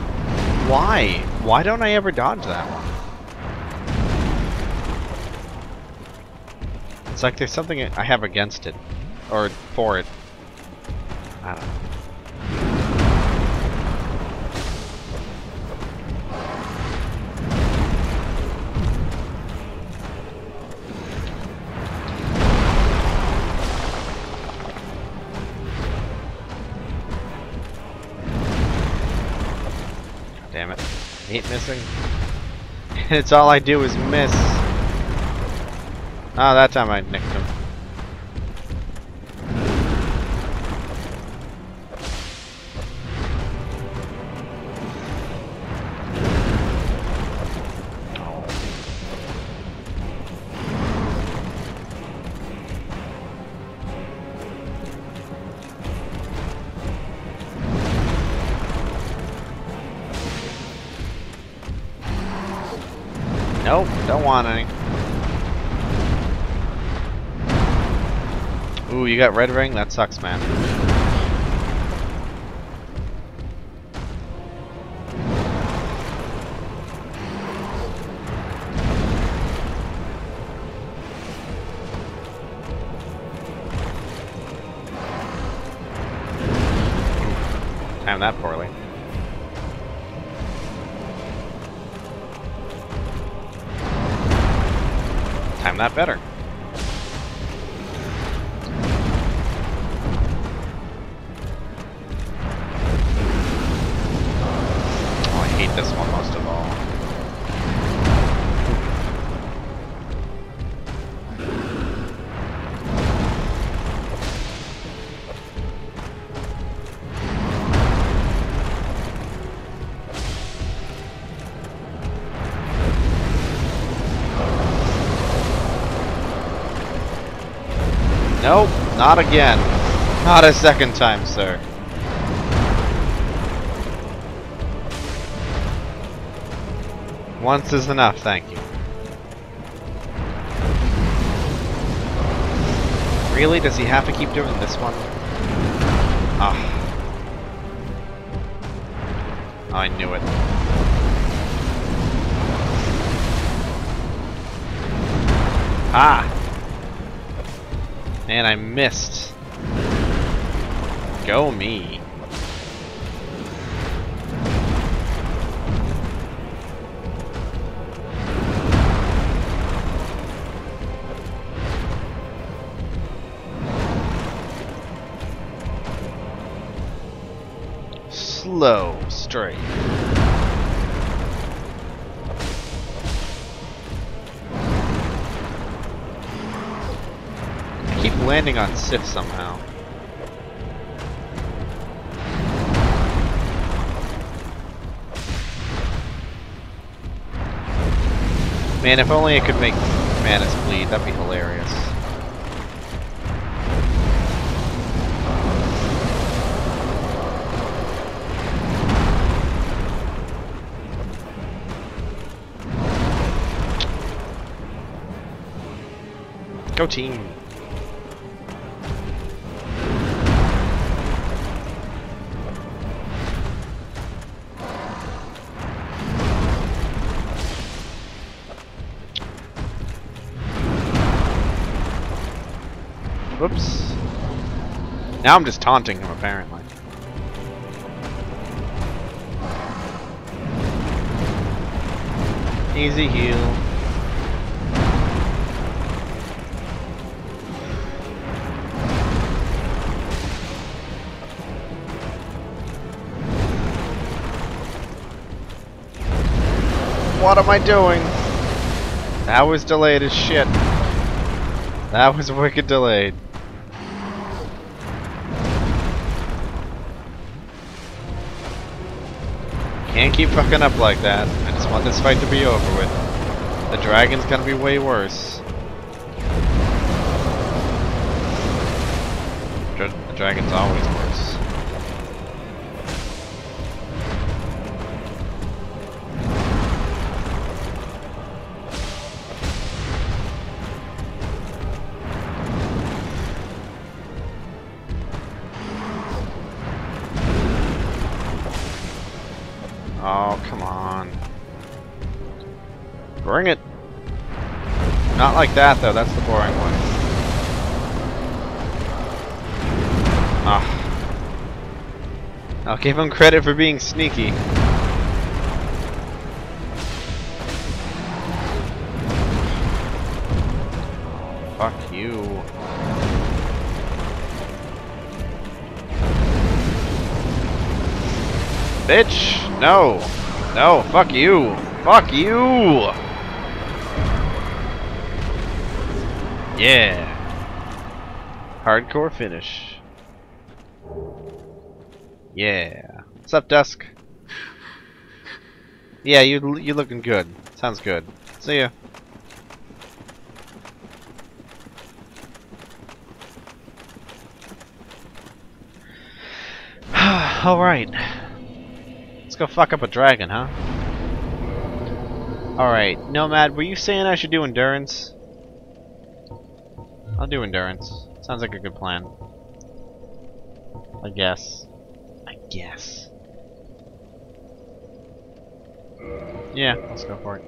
Speaker 1: Why? Why don't I ever dodge that one? It's like there's something I have against it. Or for it. It's all I do is miss. Ah, that time I nicked him. Nope, don't want any. Ooh, you got red ring? That sucks, man. That better. Not again. Not a second time, sir. Once is enough, thank you. Really? Does he have to keep doing this one? Ah. I knew it. Ah! And I missed. Go me. Slow, straight. Landing on Sif somehow. Man, if only it could make Manus bleed, that'd be hilarious. Go team! Now I'm just taunting him, apparently. Easy heal. What am I doing? That was delayed as shit. That was wicked delayed. Keep fucking up like that. I just want this fight to be over with. The dragon's gonna be way worse. The dragon's always worse. Like that, though. That's the boring one. Ah. I'll give him credit for being sneaky. Fuck you. Bitch! No! No, fuck you! Fuck you! Yeah! Hardcore finish. Yeah. What's up, Dusk? Yeah, you you looking good. Sounds good. See ya. Alright. Let's go fuck up a dragon, huh? Alright, Nomad, were you saying I should do endurance? I'll do endurance. Sounds like a good plan. I guess. I guess. Yeah, let's go for it.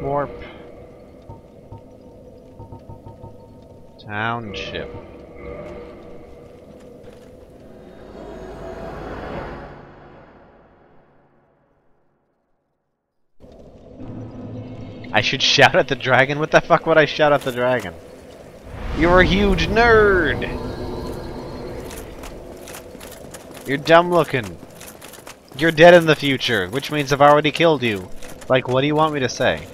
Speaker 1: Warp. Township. I should shout at the dragon? What the fuck would I shout at the dragon? You're a huge nerd! You're dumb looking. You're dead in the future, which means I've already killed you. Like, what do you want me to say?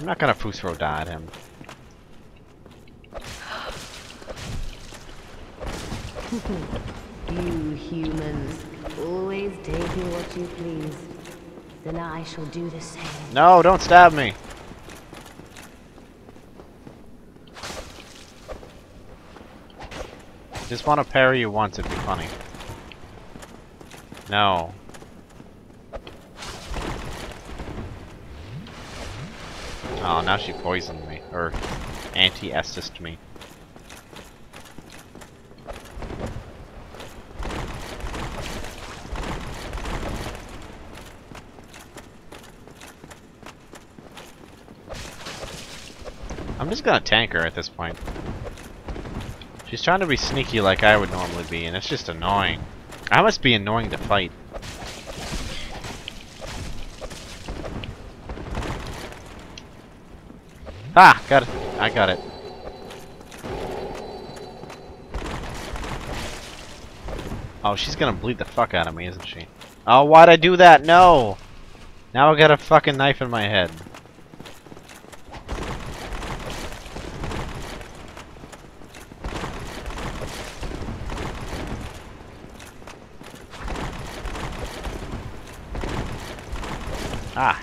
Speaker 1: I'm not gonna Fusro die at him.
Speaker 2: you humans, always taking what you please. Then I shall do the same.
Speaker 1: No, don't stab me. Just want to parry you once, it'd be funny. No. Oh, now she poisoned me. Or anti-assist me. I'm just gonna tank her at this point. She's trying to be sneaky like I would normally be, and it's just annoying. I must be annoying to fight. Ah, got it. I got it. Oh, she's gonna bleed the fuck out of me, isn't she? Oh, why'd I do that? No! Now I got a fucking knife in my head. Ah.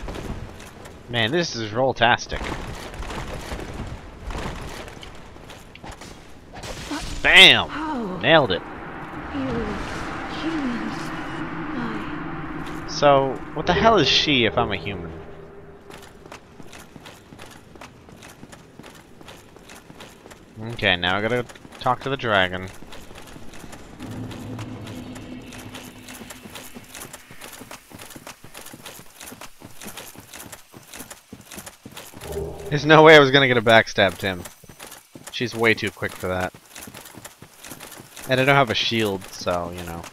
Speaker 1: Man, this is roll-tastic. Bam!
Speaker 2: Oh,
Speaker 1: Nailed it. So, what the hell is she if I'm a human? Okay, now I gotta talk to the dragon. There's no way I was gonna get a backstabbed him. She's way too quick for that. And I don't have a shield, so, you know.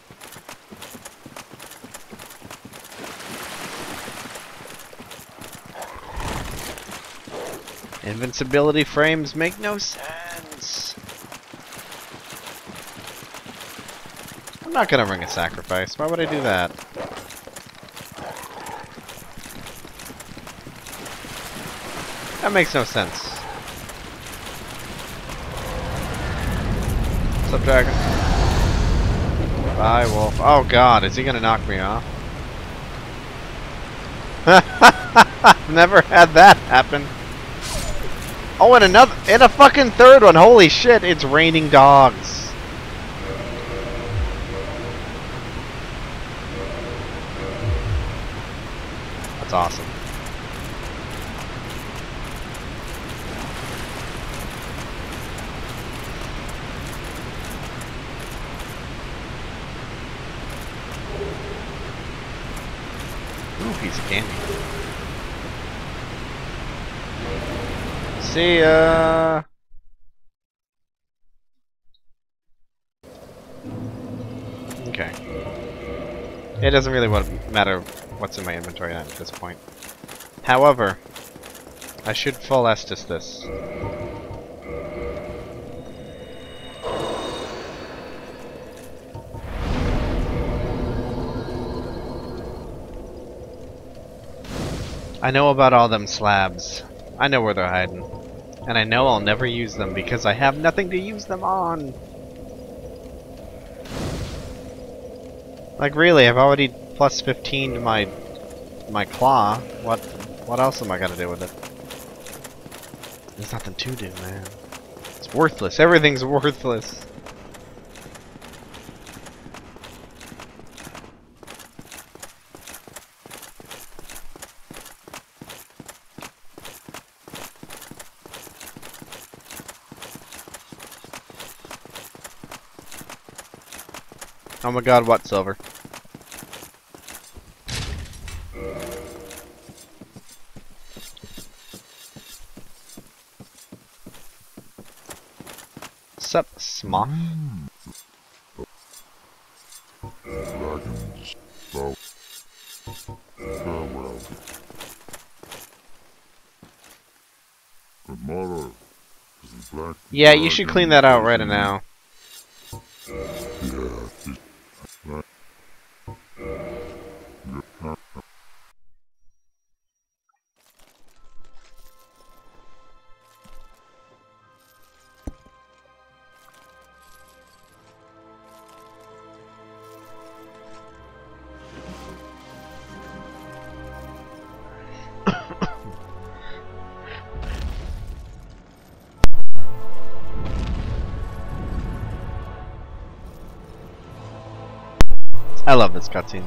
Speaker 1: Invincibility frames make no sense. I'm not gonna bring a sacrifice. Why would I do that? That makes no sense. What's up, Dragon? Bye, Wolf. Oh god, is he gonna knock me off? Never had that happen. Oh, and another, and a fucking third one. Holy shit, it's raining dogs. That's awesome. Ooh, piece of candy. See ya. Okay. It doesn't really matter what's in my inventory at this point. However, I should full Estus this. I know about all them slabs. I know where they're hiding. And I know I'll never use them because I have nothing to use them on. Like really, I've already plus 15 to my my claw. What what else am I gonna do with it? There's nothing to do, man. It's worthless. Everything's worthless. Oh my god, what silver? Sup, Smoth?
Speaker 3: Dragons, bow, farewell. Tomorrow is the black.
Speaker 1: Yeah, you should clean that out right now. Love this cutscene.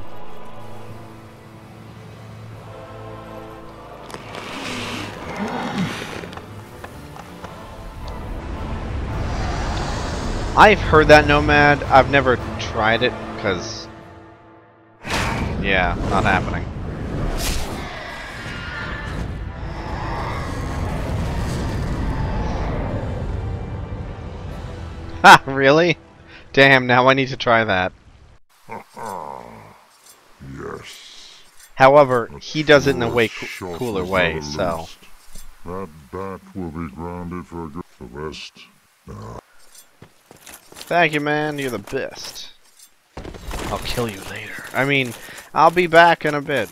Speaker 1: I've heard that Nomad. I've never tried it because, yeah, not happening. Ha! Really? Damn! Now I need to try that.
Speaker 3: yes.
Speaker 1: However, he does it in a way coo-
Speaker 3: shot
Speaker 1: cooler way, so.
Speaker 3: That bat will be grounded for. The rest.
Speaker 1: Thank you, man. You're the best. I'll kill you later. I mean, I'll be back in a bit.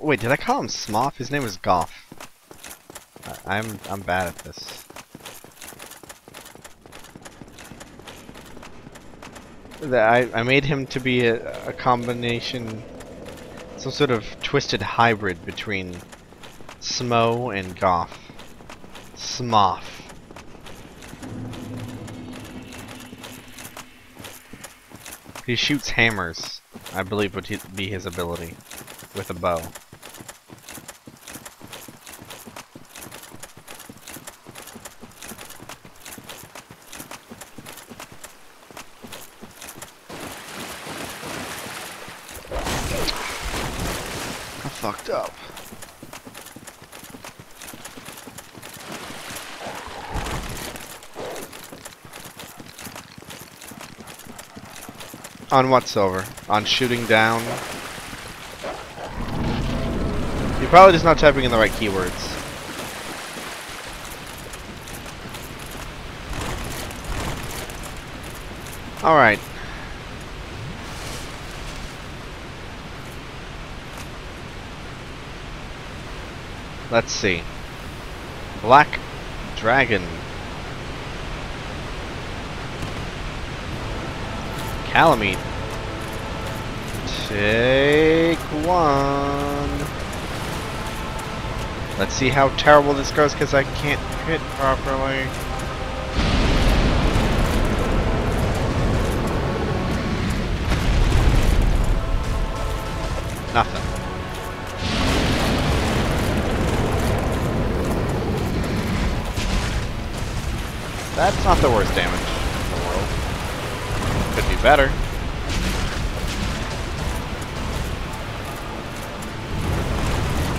Speaker 1: Wait, did I call him Smoth? His name was Gough. I'm I'm bad at this. That I I made him to be a, a combination, some sort of twisted hybrid between Smough and Gough. Smoth. He shoots hammers, I believe would be his ability, with a bow. On what, Silver? On shooting down? You're probably just not typing in the right keywords. Alright. Let's see. Black Dragon. Kalameet. Take one. Let's see how terrible this goes because I can't hit properly. Nothing. That's not the worst damage. Better.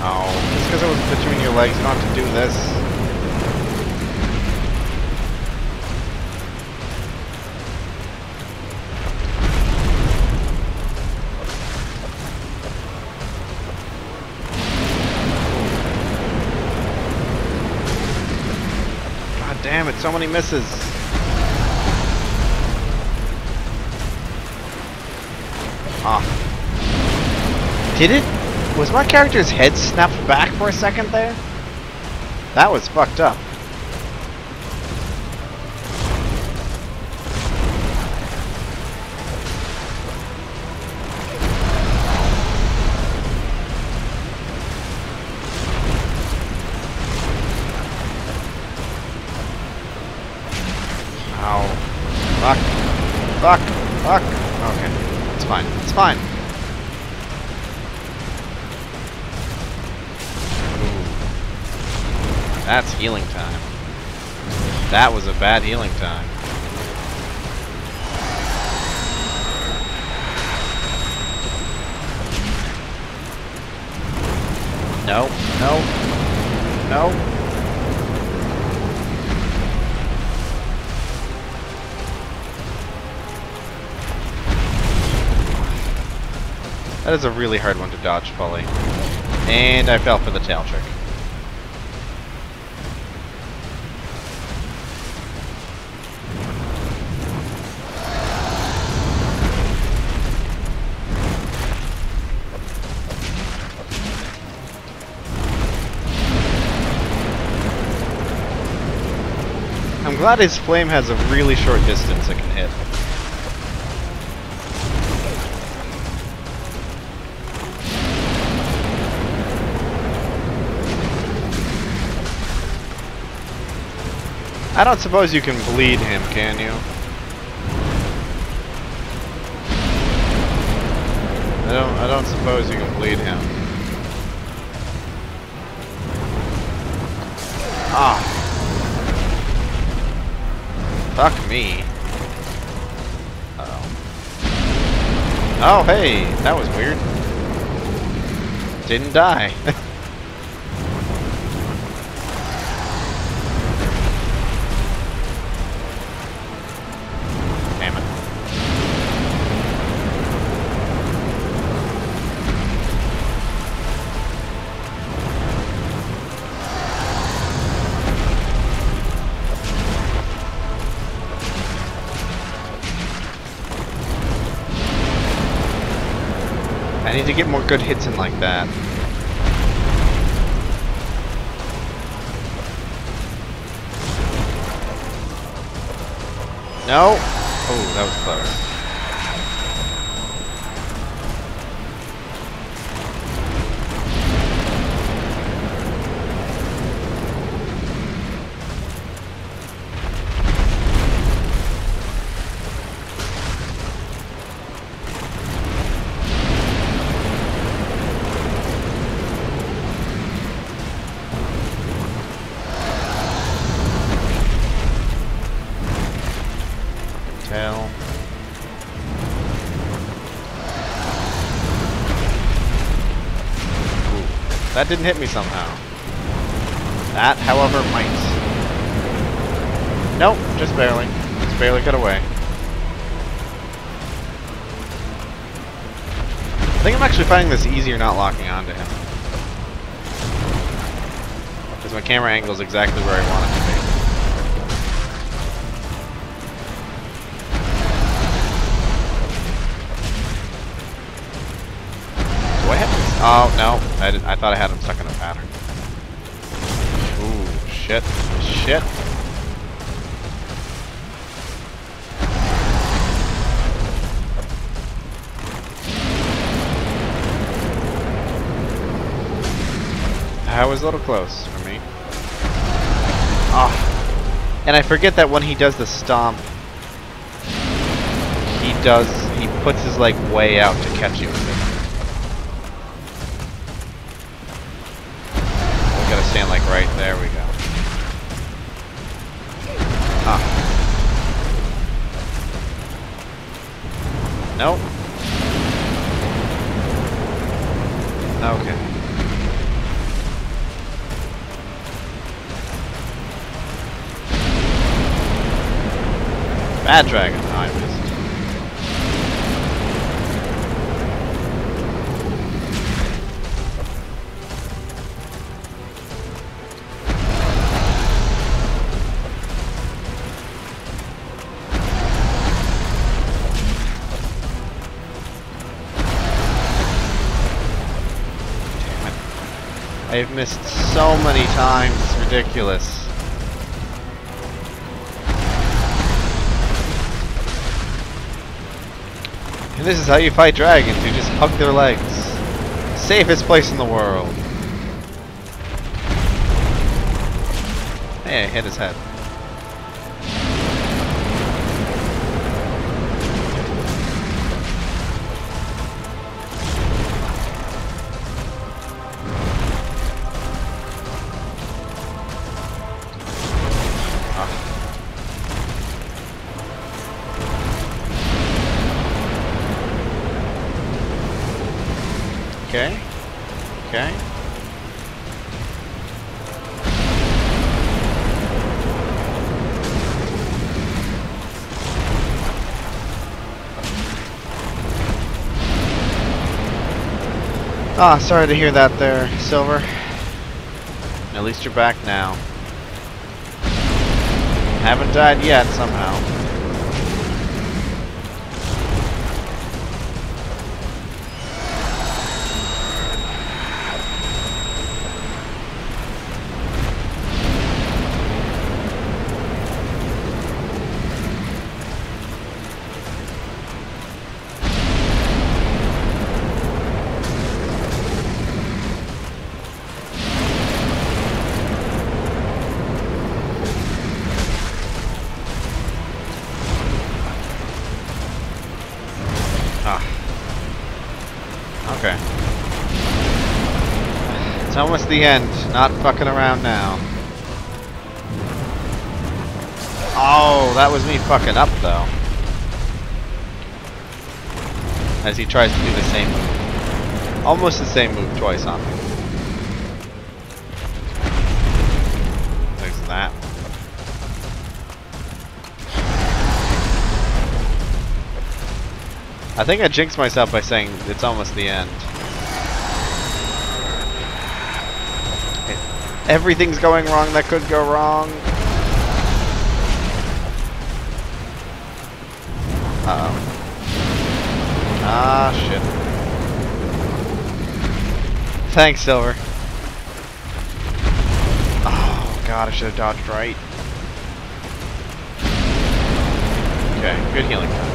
Speaker 1: Oh, just because it was between your legs, you don't have to do this. God damn it, so many misses. Did it? Was my character's head snapped back for a second there? That was fucked up. That's healing time. That was a bad healing time. No, no, no. That is a really hard one to dodge, Polly. And I fell for the tail trick. Glad his flame has a really short distance it can hit. I don't suppose you can bleed him, can you? I don't I don't suppose you can bleed him. Fuck me. Uh oh. Oh hey, that was weird. Didn't die. to get more good hits in like that. No! Oh, that was clever. That didn't hit me somehow. That, however, might. Nope, just barely. Just barely got away. I think I'm actually finding this easier not locking onto him. Because my camera angle is exactly where I want it to be. Oh. I, did, I thought I had him stuck in a pattern. Oh shit. Shit. That was a little close for me. Ah. And I forget that when he does the stomp, he does, he puts his leg way out to catch you Bad dragon. I missed. I've missed so many times, it's ridiculous. And this is how you fight dragons, you just hug their legs. Safest place in the world. Hey, I hit his head. Ah, sorry to hear that there, Silver. At least you're back now. Haven't died yet, somehow. The end. Not fucking around now. Oh, that was me fucking up though. As he tries to do the same move. Almost the same move twice on me. There's that. I think I jinxed myself by saying it's almost the end. Everything's going wrong that could go wrong. Uh oh. Ah, shit. Thanks, Silver. Oh, God, I should have dodged right. Okay, good healing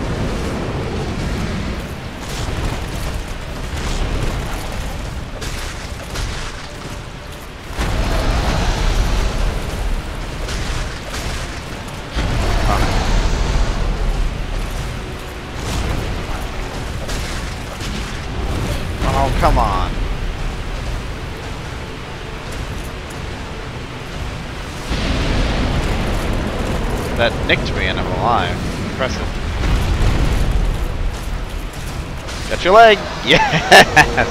Speaker 1: Your leg! Yes!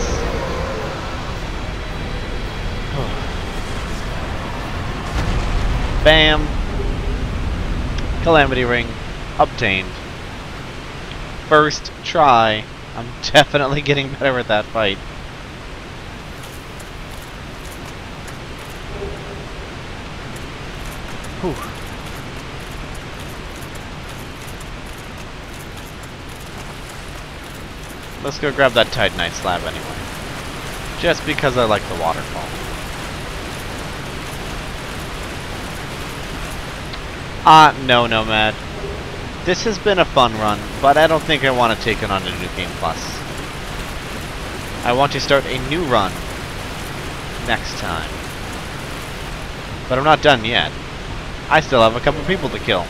Speaker 1: Bam! Calamity Ring obtained. First try. I'm definitely getting better at that fight. Let's go grab that Titanite slab anyway. Just because I like the waterfall. Uh, no, Nomad. This has been a fun run, but I don't think I want to take it on a New Game Plus. I want to start a new run next time. But I'm not done yet. I still have a couple people to kill.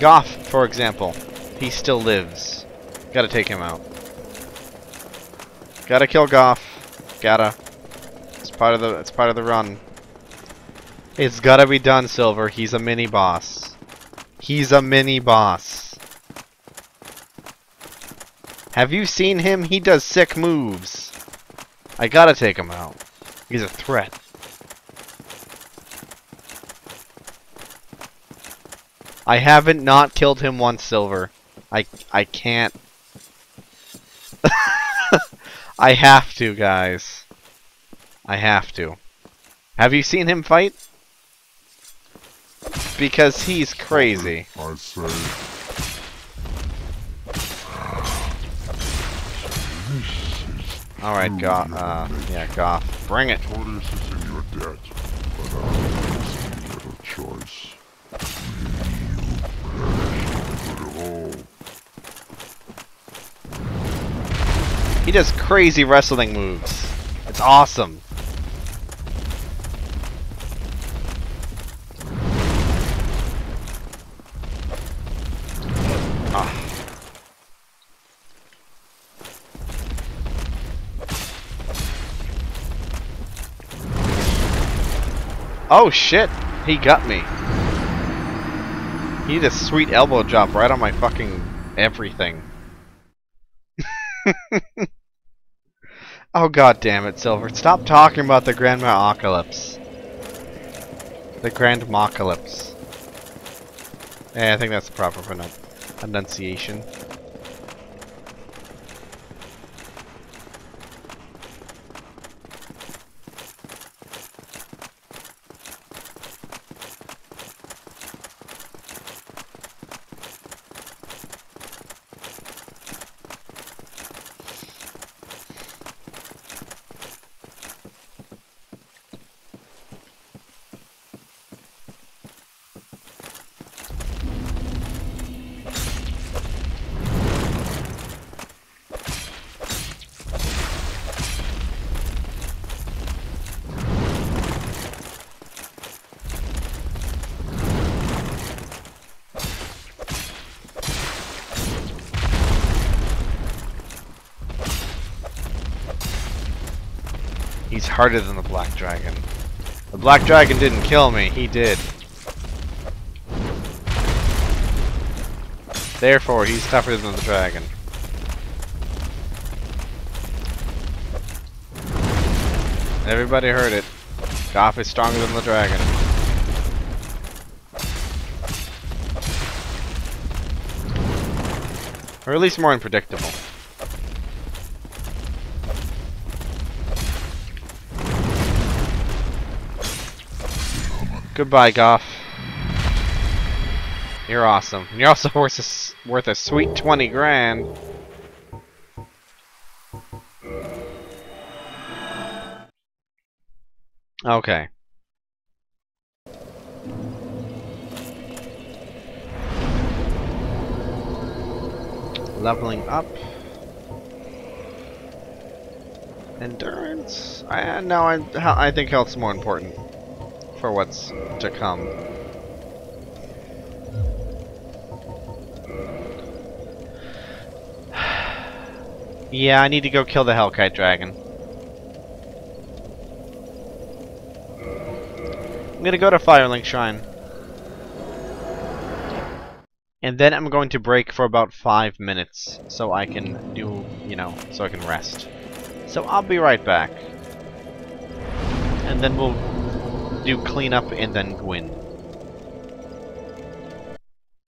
Speaker 1: Gough, for example. He still lives. Gotta take him out. Gotta kill Gough. Gotta. It's part of the it's part of the run. It's gotta be done, Silver. He's a mini boss. He's a mini boss. Have you seen him? He does sick moves. I gotta take him out. He's a threat. I haven't not killed him once, Silver. I I can't. I have to, guys. I have to. Have you seen him fight? Because he's crazy.
Speaker 3: I say.
Speaker 1: Alright, Gough. Uh, yeah, Gough. Bring it.
Speaker 3: Tortoise is in your debt, but I have see other choice. You perish in the hole.
Speaker 1: He does crazy wrestling moves. It's awesome. Ah. Oh shit! He got me. He did a sweet elbow drop right on my fucking everything. oh god damn it, Silver. Stop talking about the Grand Apocalypse. The Grand Apocalypse. Yeah, I think that's the proper pronun- pronunciation. He's harder than the Black Dragon. The Black Dragon didn't kill me, he did. Therefore, he's tougher than the dragon. Everybody heard it. Gough is stronger than the dragon. Or at least more unpredictable. Goodbye, Gough. You're awesome. You're also worth a, worth a sweet 20 grand. Okay. Leveling up. Endurance? I no, I I think health's more important for what's to come. yeah, I need to go kill the Hellkite Dragon. I'm gonna go to Firelink Shrine. And then I'm going to break for about five minutes so I can do, you know, so I can rest. So I'll be right back. And then we'll do cleanup and then Gwyn.